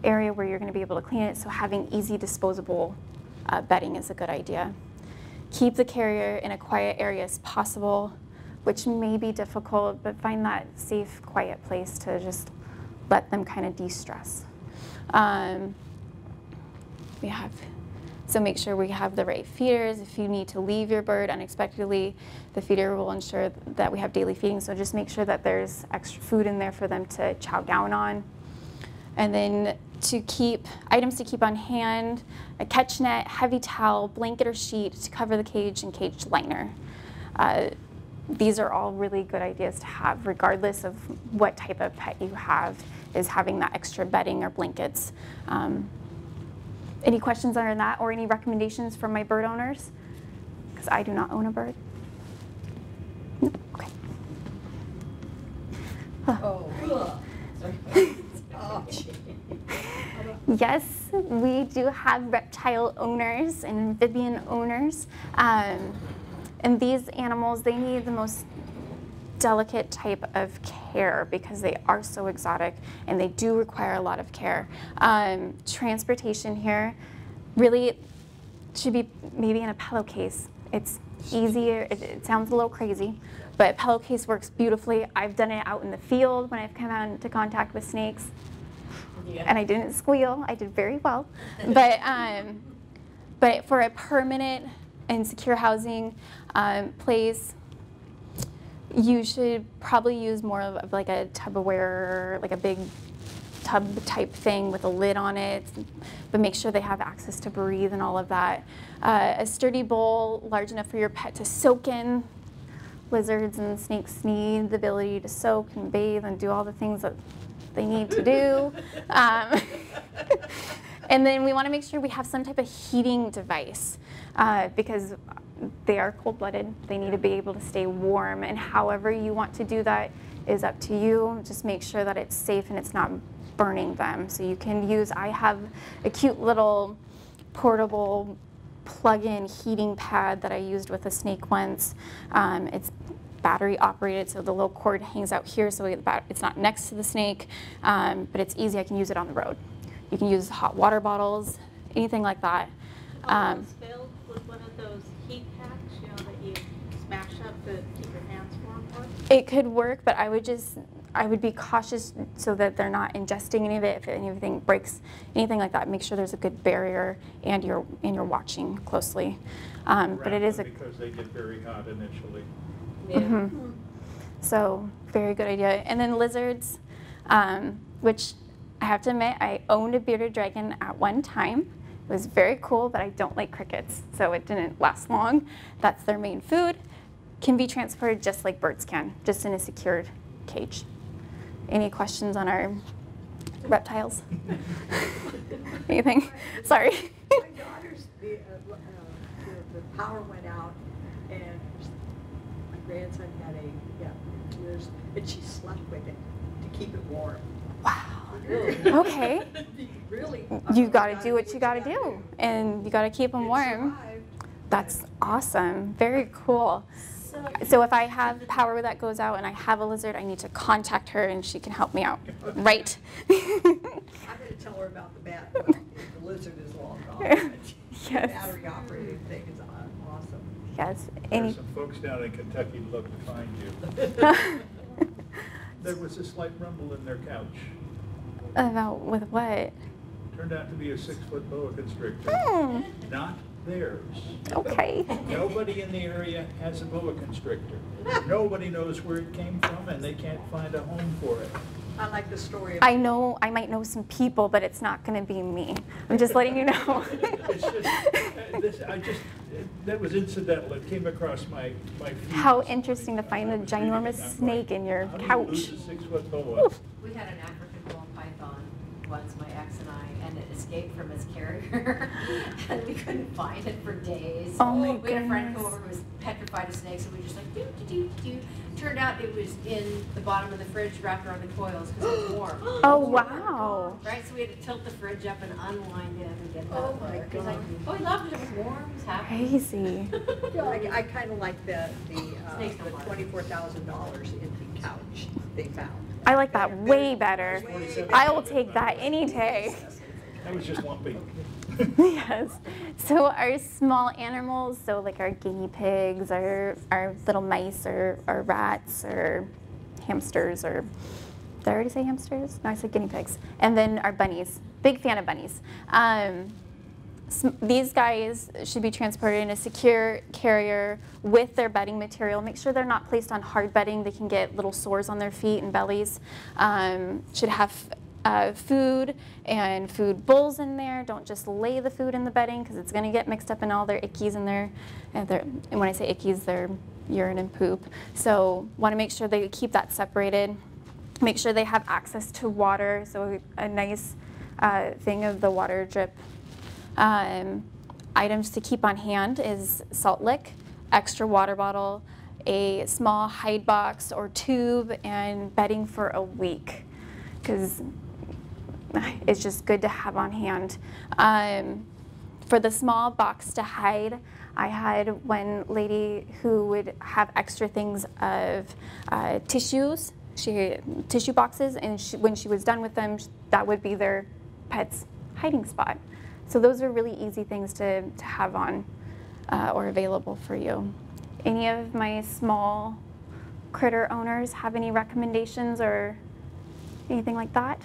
area where you're going to be able to clean it. So having easy disposable uh, bedding is a good idea. Keep the carrier in a quiet area as possible, which may be difficult, but find that safe, quiet place to just let them kind of de-stress. Um, we have so make sure we have the right feeders. If you need to leave your bird unexpectedly, the feeder will ensure that we have daily feeding. So just make sure that there's extra food in there for them to chow down on. And then to keep items to keep on hand, a catch net, heavy towel, blanket or sheet to cover the cage, and cage liner. Uh, these are all really good ideas to have regardless of what type of pet you have is having that extra bedding or blankets. Um, any questions on that or any recommendations from my bird owners? Because I do not own a bird. No? Okay. Oh. *laughs* Yes, we do have reptile owners and amphibian owners. Um, and these animals, they need the most delicate type of care because they are so exotic and they do require a lot of care. Um, transportation here really should be maybe in a pillowcase. It's easier, it, it sounds a little crazy, but pillowcase works beautifully. I've done it out in the field when I've come out into contact with snakes. Yeah. And I didn't squeal, I did very well. but, um, but for a permanent and secure housing um, place, you should probably use more of, like a Tupperware, like a big tub type thing with a lid on it, but make sure they have access to breathe and all of that. Uh, a sturdy bowl large enough for your pet to soak in. Lizards and snakes need the ability to soak and bathe and do all the things that they need to do. *laughs* Um, *laughs* and then we want to make sure we have some type of heating device uh, because they are cold-blooded. They need to be able to stay warm, and however you want to do that is up to you. Just make sure that it's safe and it's not burning them. So you can use, I have a cute little portable plug-in heating pad that I used with a snake once. Um, it's battery operated, so the little cord hangs out here, so it's not next to the snake, um, but it's easy. I can use it on the road. You can use hot water bottles, anything like that. Um, Almost filled with one of those heat packs, you know, that you smash up to keep your hands warm for. It could work, but I would just, I would be cautious so that they're not ingesting any of it. If anything breaks, anything like that, make sure there's a good barrier and you're, and you're watching closely. Um, but it is a, Because they get very hot initially. Yeah. Mhm. So very good idea. And then lizards, um, which I have to admit, I owned a bearded dragon at one time. It was very cool, but I don't like crickets, so it didn't last long. That's their main food. Can be transported just like birds can, just in a secured cage. Any questions on our reptiles? *laughs* Anything? Sorry. My daughter's, the, uh, uh, the, the power went out and my grandson had a, yeah, and she slept with it to keep it warm. Wow. Okay. *laughs* Really? You got to do what you got to do, and you got to keep them warm. That's awesome. Very cool. So So if I have power that goes out and I have a lizard, I need to contact her and she can help me out. Right? *laughs* I'm gonna tell her about the bat, well, *laughs* the lizard is long gone. *laughs* Yes. Battery operated thing is awesome. yes. There's Any. some folks down in Kentucky love to find you. There was a slight rumble in their couch. About with what? Turned out to be a six-foot boa constrictor. Hmm. Not theirs. Okay. Nobody in the area has a boa constrictor. Nobody knows where it came from, and they can't find a home for it. I like the story of. I know I might know some people, but it's not going to be me. I'm just letting you know. *laughs* It's just, uh, this, I just, that was incidental. It came across my, my feed. How interesting to find a was reading ginormous and snake going, in your How do you couch. lose a six-foot boa? We had an African ball python once, my ex and I, and it escaped from its carrier, *laughs* and we couldn't find it for days. Oh my We had a friend come over who was petrified of snakes, and we just like, doo, doo, doo, doo. Turned out it was in the bottom of the fridge wrapped around the coils because it was warm. *gasps* Oh, wow. Right, so we had to tilt the fridge up and unwind it and get it Oh out my there. He's like, God. oh, he loved it, it was warm, he was happy. Crazy. *laughs* I, I kind of like the, the, uh, Snakes the twenty-four thousand dollars in the couch they found. I like that way better. I will take that any day. That was just lumpy. *laughs* yes. So our small animals, so like our guinea pigs, our our little mice, or, or rats, or hamsters, or did I already say hamsters? No, I said guinea pigs. And then our bunnies. Big fan of bunnies. Um, these guys should be transported in a secure carrier with their bedding material. Make sure they're not placed on hard bedding. They can get little sores on their feet and bellies. Um, should have uh, food and food bowls in there. Don't just lay the food in the bedding because it's going to get mixed up in all their ickies in there. And, their, and when I say ickies, they're urine and poop. So want to make sure they keep that separated. Make sure they have access to water. So a nice uh, thing of the water drip um, items to keep on hand is salt lick, extra water bottle, a small hide box or tube, and bedding for a week because *sighs* it's just good to have on hand. Um, for the small box to hide, I had one lady who would have extra things of uh, tissues, she tissue boxes, and she, when she was done with them, that would be their pet's hiding spot. So those are really easy things to, to have on uh, or available for you. Any of my small critter owners have any recommendations or anything like that?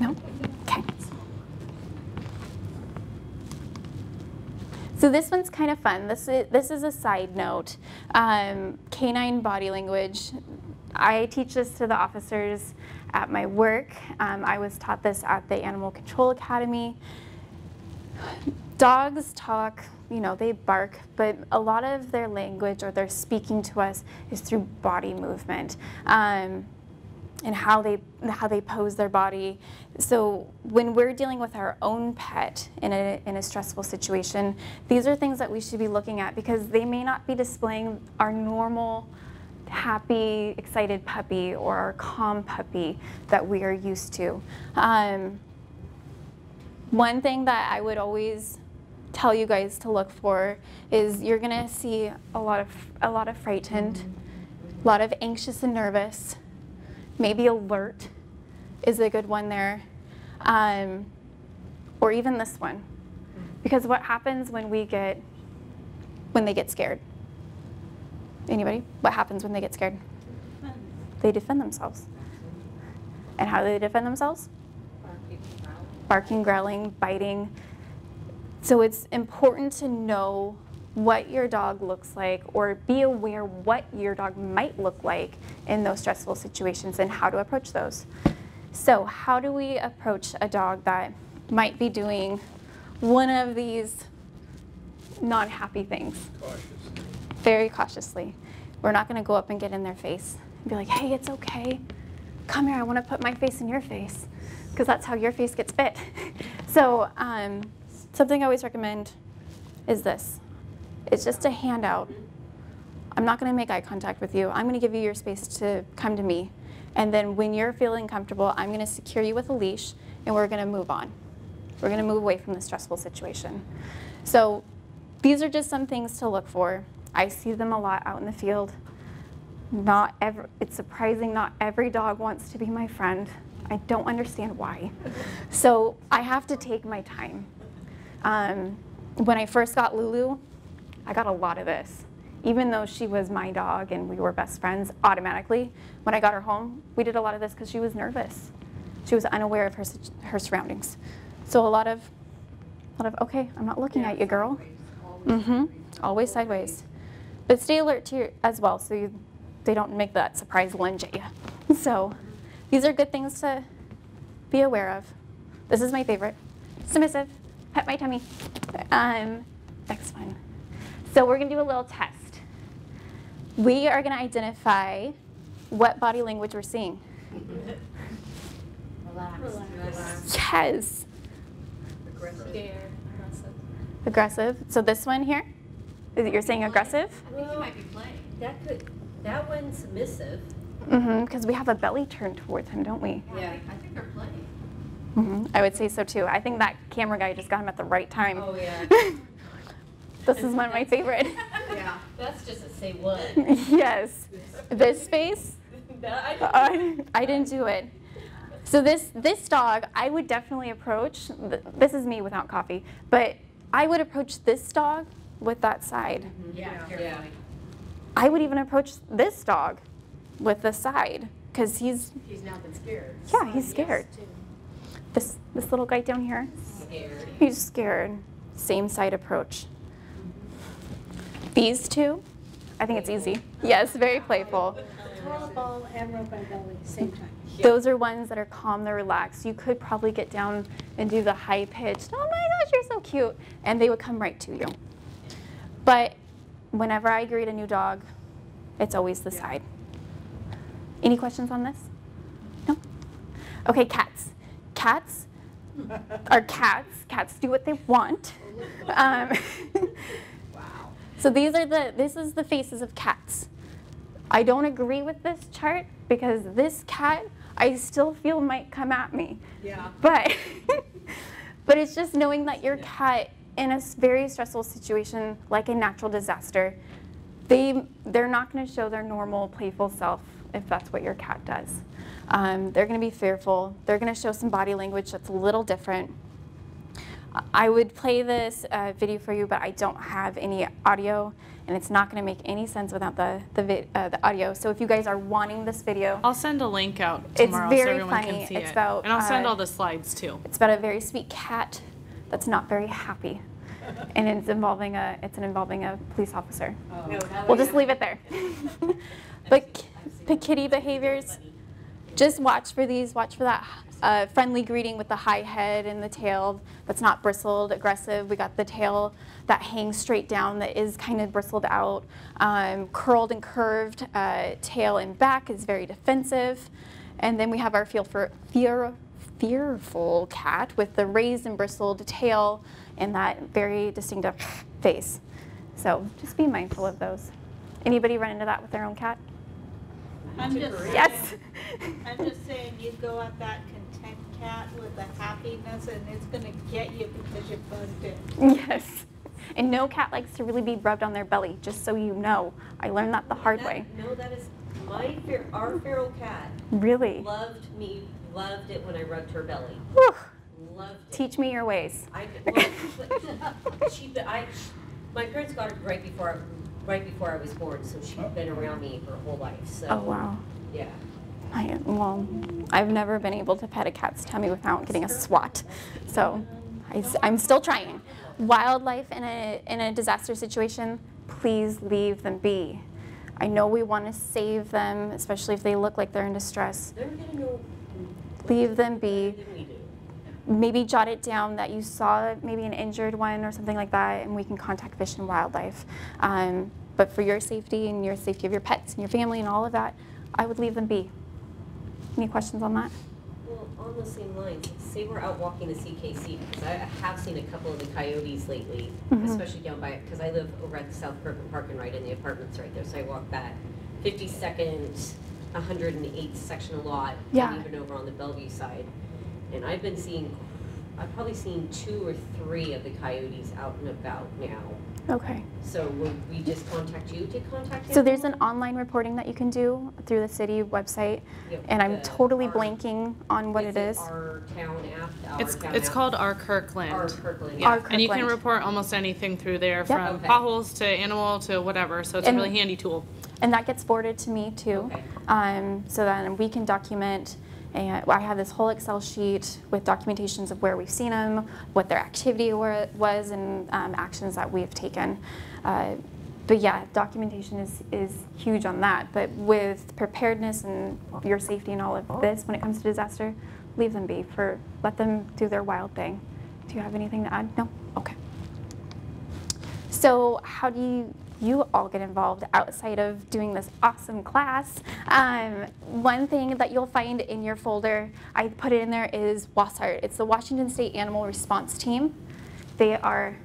No? Okay. So this one's kind of fun. This is, this is a side note. Um, canine body language. I teach this to the officers at my work. Um, I was taught this at the Animal Control Academy. Dogs talk, you know, they bark, but a lot of their language or their speaking to us is through body movement. Um, and how they how they pose their body. So when we're dealing with our own pet in a in a stressful situation, these are things that we should be looking at because they may not be displaying our normal happy, excited puppy or our calm puppy that we are used to. Um, one thing that I would always tell you guys to look for is you're gonna see a lot of a lot of frightened, a lot of anxious and nervous maybe alert is a good one there, um, or even this one. Because what happens when we get, when they get scared? Anybody? What happens when they get scared? They defend themselves. And how do they defend themselves? Barking, growling, biting. So it's important to know what your dog looks like or be aware what your dog might look like in those stressful situations and how to approach those. So how do we approach a dog that might be doing one of these non-happy things? Cautious. Very cautiously. We're not going to go up and get in their face and be like, hey, it's okay. Come here, I want to put my face in your face because that's how your face gets bit. *laughs* so um, something I always recommend is this. It's just a handout. I'm not going to make eye contact with you. I'm going to give you your space to come to me. And then when you're feeling comfortable, I'm going to secure you with a leash and we're going to move on. We're going to move away from the stressful situation. So these are just some things to look for. I see them a lot out in the field. Not ever, it's surprising not every dog wants to be my friend. I don't understand why. So I have to take my time. Um, when I first got Lulu, I got a lot of this. Even though she was my dog and we were best friends automatically, when I got her home, we did a lot of this because she was nervous. She was unaware of her, her surroundings. So a lot of, a lot of, okay, I'm not looking at you, girl. Mm-hmm, always sideways. But stay alert to your, as well so you, they don't make that surprise lunge at you. *laughs* So these are good things to be aware of. This is my favorite. Submissive, pet my tummy. Um, next one. So we're gonna do a little test. We are gonna identify what body language we're seeing. Relax. Relax. Yes. Aggressive. Aggressive. Aggressive. So this one here, is it you're saying aggressive? I think you might be playing. That could, that one's submissive. Mm-hmm, because we have a belly turned towards him, don't we? Yeah, I think, I think they're playing. hmm I would say so too. I think that camera guy just got him at the right time. Oh, yeah. *laughs* this is one of my favorite. *laughs* Yeah. That's just a say what. *laughs* yes. This face, That *laughs* I- I, I didn't do it. So this this dog, I would definitely approach. This is me without coffee, but I would approach this dog with that side. Mm-hmm. Yeah, Yeah. carefully. I would even approach this dog with the side because he's He's now been scared. yeah he's scared. This this little guy down here, Scared. he's scared. Same side approach. These two, I think it's easy. Yes, very playful. Twirl ball and rope by belly, same time. Those are ones that are calm, they're relaxed. You could probably get down and do the high pitched, oh my gosh, you're so cute. And they would come right to you. But whenever I greet a new dog, it's always the side. Any questions on this? No? Okay, cats. Cats are cats. Cats do what they want. Um, *laughs* so these are the, this is the faces of cats. I don't agree with this chart because this cat I still feel might come at me. Yeah. But *laughs* but it's just knowing that your cat in a very stressful situation like a natural disaster, they they're not going to show their normal playful self if that's what your cat does. Um, they're going to be fearful. They're going to show some body language that's a little different. I- I would play this uh, video for you, but I don't have any audio, and it's not going to make any sense without the the, vi- uh, the audio. So if you guys are wanting this video, I'll send a link out It's tomorrow so everyone funny. can see It's it. about, and I'll send uh, all the slides too. it's about a very sweet cat that's not very happy, and it's involving a it's an involving a police officer. No, We'll just leave it there. *laughs* but but kitty behaviors, just watch for these. Watch for that uh, friendly greeting with the high head and the tail that's not bristled, aggressive. We got the tail that hangs straight down that is kind of bristled out. Um, curled and curved uh, tail and back is very defensive. And then we have our feel for fear, fearful cat with the raised and bristled tail and that very distinctive face. So just be mindful of those. Anybody run into that with their own cat? I'm just saying, Yes. *laughs* I'm just saying, you go at that content cat with the happiness and it's gonna get you because you buzzed it. Yes. And no cat likes to really be rubbed on their belly, just so you know. I learned that the hard That- way. No, that is, my, fer- our feral cat Really? loved me, loved it when I rubbed her belly. Whew. Loved it. Teach me your ways. I, *laughs* well, *laughs* but she, but I, my parents got her right before, right before I was born, so she'd oh. been around me her whole life, so. Oh, wow. Yeah. I, well, I've never been able to pet a cat's tummy without getting a swat. So I, am still trying. Wildlife in a, in a disaster situation, please leave them be. I know we want to save them, especially if they look like they're in distress. They're gonna know Leave them better be. Than we do. maybe jot it down that you saw maybe an injured one or something like that, and we can contact Fish and Wildlife. Um, but for your safety and your safety of your pets and your family and all of that, I would leave them be. Any questions on that? Well, on the same lines, say we're out walking the CKC, because I have seen a couple of the coyotes lately, Mhm. especially down by, because I live over at the South Kirkland Park and right in the apartments right there, so I walk that fifty-second, hundred and eighth section a lot, Yeah. and even over on the Bellevue side. And I've been seeing, I've probably seen two or three of the coyotes out and about now. Okay. So will we just contact you to contact them? So there's an online reporting that you can do through the city website, Yep, and I'm totally our- blanking on what it is. Our town app, our It's town it's app? called Our Kirkland. Our Kirkland, Yeah, Our and you can report almost anything through there, Yep. from Okay. potholes to animal to whatever. So it's And- a really handy tool. And that gets forwarded to me too. Okay. Um, so then we can document, and I have this whole Excel sheet with documentations of where we've seen them, what their activity was, and um, actions that we've taken. Uh, but yeah, documentation is, is huge on that. But with preparedness and your safety and all of this, when it comes to disaster, leave them be for let them do their wild thing. Do you have anything to add? No? Okay. So how do you you all get involved outside of doing this awesome class. Um, one thing that you'll find in your folder, I put it in there, is WASART. It's the Washington State Animal Response Team. They are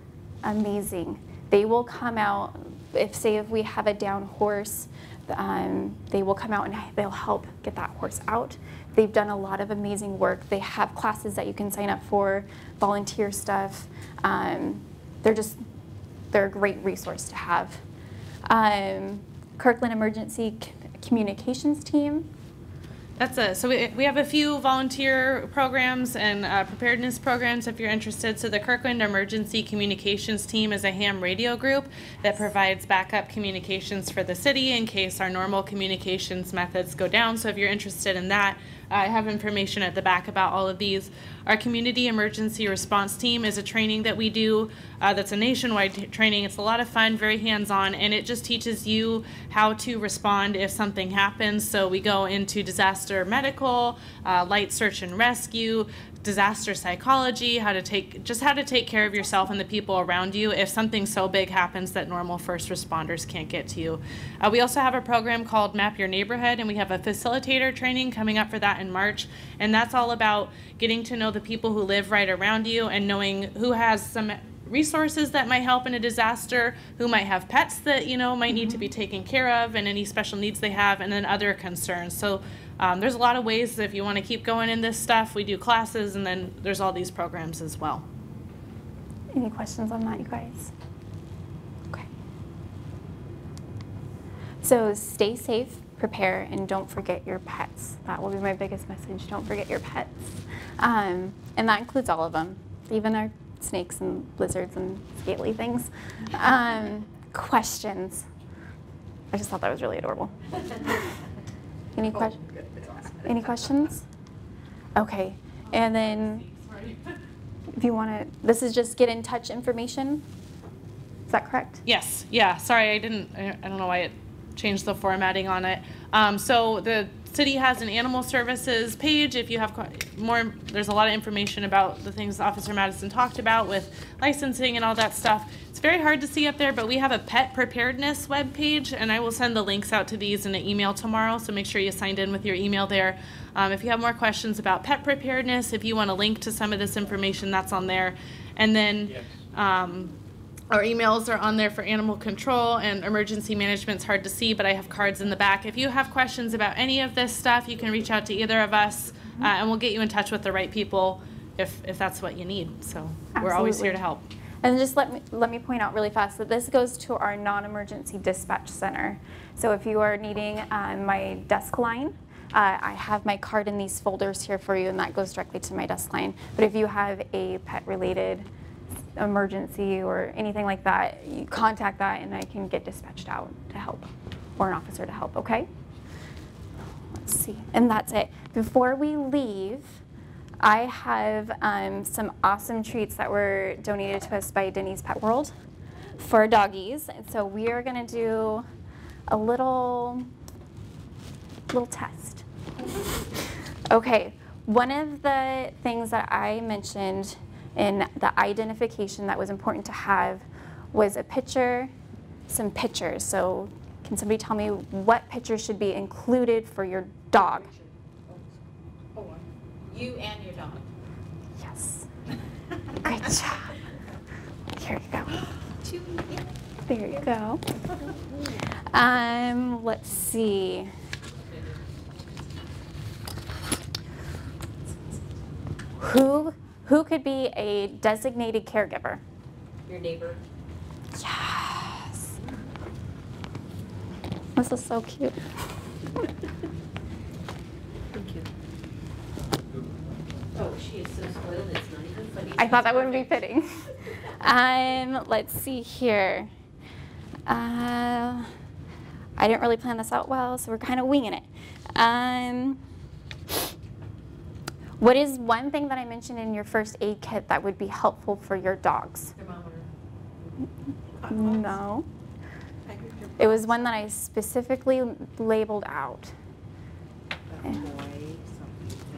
amazing. They will come out, if say if we have a down horse, um, they will come out and they'll help get that horse out. They've done a lot of amazing work. They have classes that you can sign up for, volunteer stuff. Um, they're just, they're a great resource to have. Um, Kirkland Emergency Communications Team. That's it. So we, we have a few volunteer programs and uh, preparedness programs if you're interested. So the Kirkland Emergency Communications Team is a ham radio group that provides backup communications for the city in case our normal communications methods go down. So if you're interested in that, I have information at the back about all of these. Our Community Emergency Response Team is a training that we do uh, that's a nationwide training. It's a lot of fun, very hands on, and it just teaches you how to respond if something happens. So we go into disaster medical, uh, light search and rescue, disaster psychology, how to take just how to take care of yourself and the people around you if something so big happens that normal first responders can't get to you. Uh, we also have a program called Map Your Neighborhood, and we have a facilitator training coming up for that in March, and that's all about getting to know the people who live right around you and knowing who has some resources that might help in a disaster, who might have pets that you know might need to be taken care of, and any special needs they have, and then other concerns. So um, there's a lot of ways if you want to keep going in this stuff. We do classes, and then there's all these programs as well. Any questions on that, you guys? Okay. So stay safe, prepare, and don't forget your pets. That will be my biggest message. Don't forget your pets. Um, and that includes all of them, even our snakes and lizards and scaly things. *laughs* Um, questions? I just thought that was really adorable. *laughs* Any questions? Any questions? Okay. And then if you want to, this is just get in touch information. Is that correct? Yes, yeah, sorry, I didn't, I I don't know why it changed the formatting on it. Um, so the city has an animal services page. If you have more, there's a lot of information about the things Officer Madison talked about with licensing and all that stuff. It's very hard to see up there, but we have a pet preparedness webpage, and I will send the links out to these in an email tomorrow. So make sure you signed in with your email there. Um, if you have more questions about pet preparedness, if you want to link to some of this information, that's on there. And then um, our emails are on there for animal control and emergency management's hard to see, but I have cards in the back. If you have questions about any of this stuff, you can reach out to either of us, uh, and we'll get you in touch with the right people if, if that's what you need. So we're always here to help. And just let me, let me point out really fast that this goes to our non-emergency dispatch center. So if you are needing um, my desk line, uh, I have my card in these folders here for you, and that goes directly to my desk line. But if you have a pet-related emergency or anything like that, you contact that, and I can get dispatched out to help, or an officer to help. Okay? Let's see, and that's it. Before we leave, I have um, some awesome treats that were donated to us by Denny's Pet World for doggies. And so we are going to do a little little test. Okay, one of the things that I mentioned in the identification that was important to have was a picture, some pictures. So can somebody tell me what pictures should be included for your dog? You and your dog. Yes. *laughs* Great job. Here you go. There you go. Um, let's see. Who who could be a designated caregiver? Your neighbor. Yes. This is so cute. Thank you. Oh, she is so spoiled, it's not even funny. I thought that wouldn't be fitting. Um, let's see here. Uh, I didn't really plan this out well, so we're kind of winging it. Um, what is one thing that I mentioned in your first aid kit that would be helpful for your dogs? No. It was one that I specifically labeled out.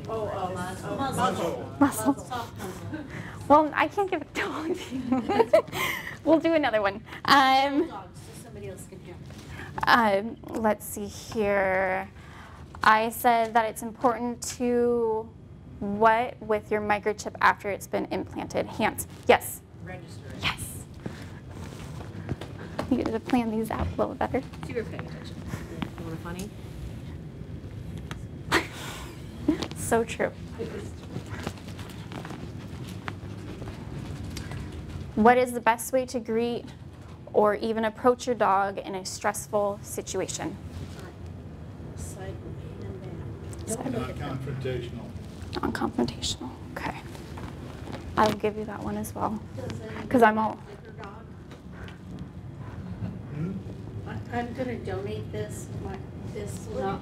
Oh, uh, Muzzle. muzzle. Muzzle. Muzzle. Well, I can't give it to all of you. *laughs* we'll do another one. Um, Dogs, does somebody Somebody else can hear. Um, let's see here. I said that it's important to what with your microchip after it's been implanted? Hands. Yes. Register. Yes. You get to plan these out a little better. See, we're paying attention. You want funny? *laughs* So true. What is the best way to greet or even approach your dog in a stressful situation? Side and back. Non-confrontational. Non-confrontational. Okay. I'll give you that one as well. Because I'm all. Bigger dog? Hmm? I- I'm gonna donate this, my, this not.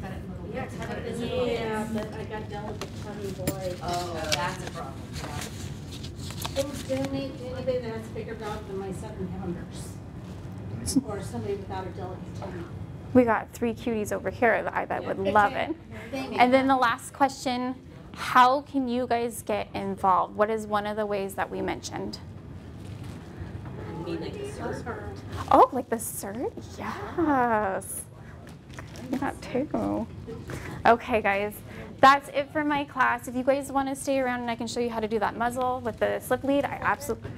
Cut it in little Yeah, cut it in in Yeah, but I got delicate tummy boy. Oh, that's a problem. yeah. It was donate to anybody that has a bigger dog than my seven pounders. Or somebody without a delicate tummy. We got three cuties over here that I bet would love it. *laughs* And then the last question, how can you guys get involved? What is one of the ways that we mentioned? Mean like? Oh, like the CERT? Yes. That too. Okay, guys. That's it for my class. If you guys want to stay around and I can show you how to do that muzzle with the slip lead, I absolutely,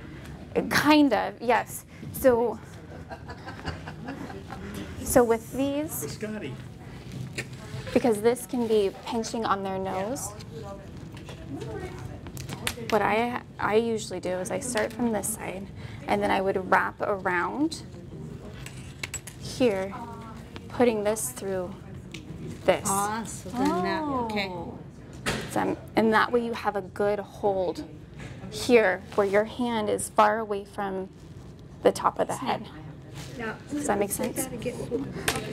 kind of, yes. So, so with these, Scotty. Because this can be pinching on their nose. What I, I usually do is I start from this side and then I would wrap around here, putting this through this. Ah, so then that, okay. So and that way you have a good hold here where your hand is far away from the top of the head. Now, Does that make sense?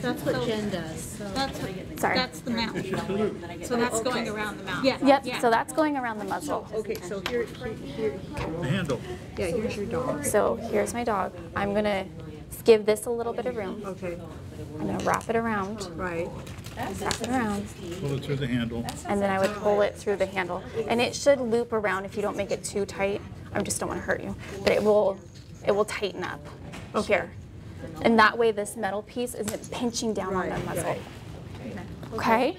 That's what Jen does, so. That's, what- Sorry. that's the mouth. So that's going around the mouth. Yeah. Yep, so that's going around the muzzle. Oh, okay, so here, here, here, The handle. yeah, here's your dog. So here's my dog. I'm gonna give this a little bit of room. Okay, I'm gonna wrap it around, right. wrap it around, Pull it through the handle. and then I would pull it through the handle. And it should loop around if you don't make it too tight. I just don't wanna hurt you, but it will, it will tighten up here. And that way this metal piece isn't pinching down on the Right, muzzle. right. Okay?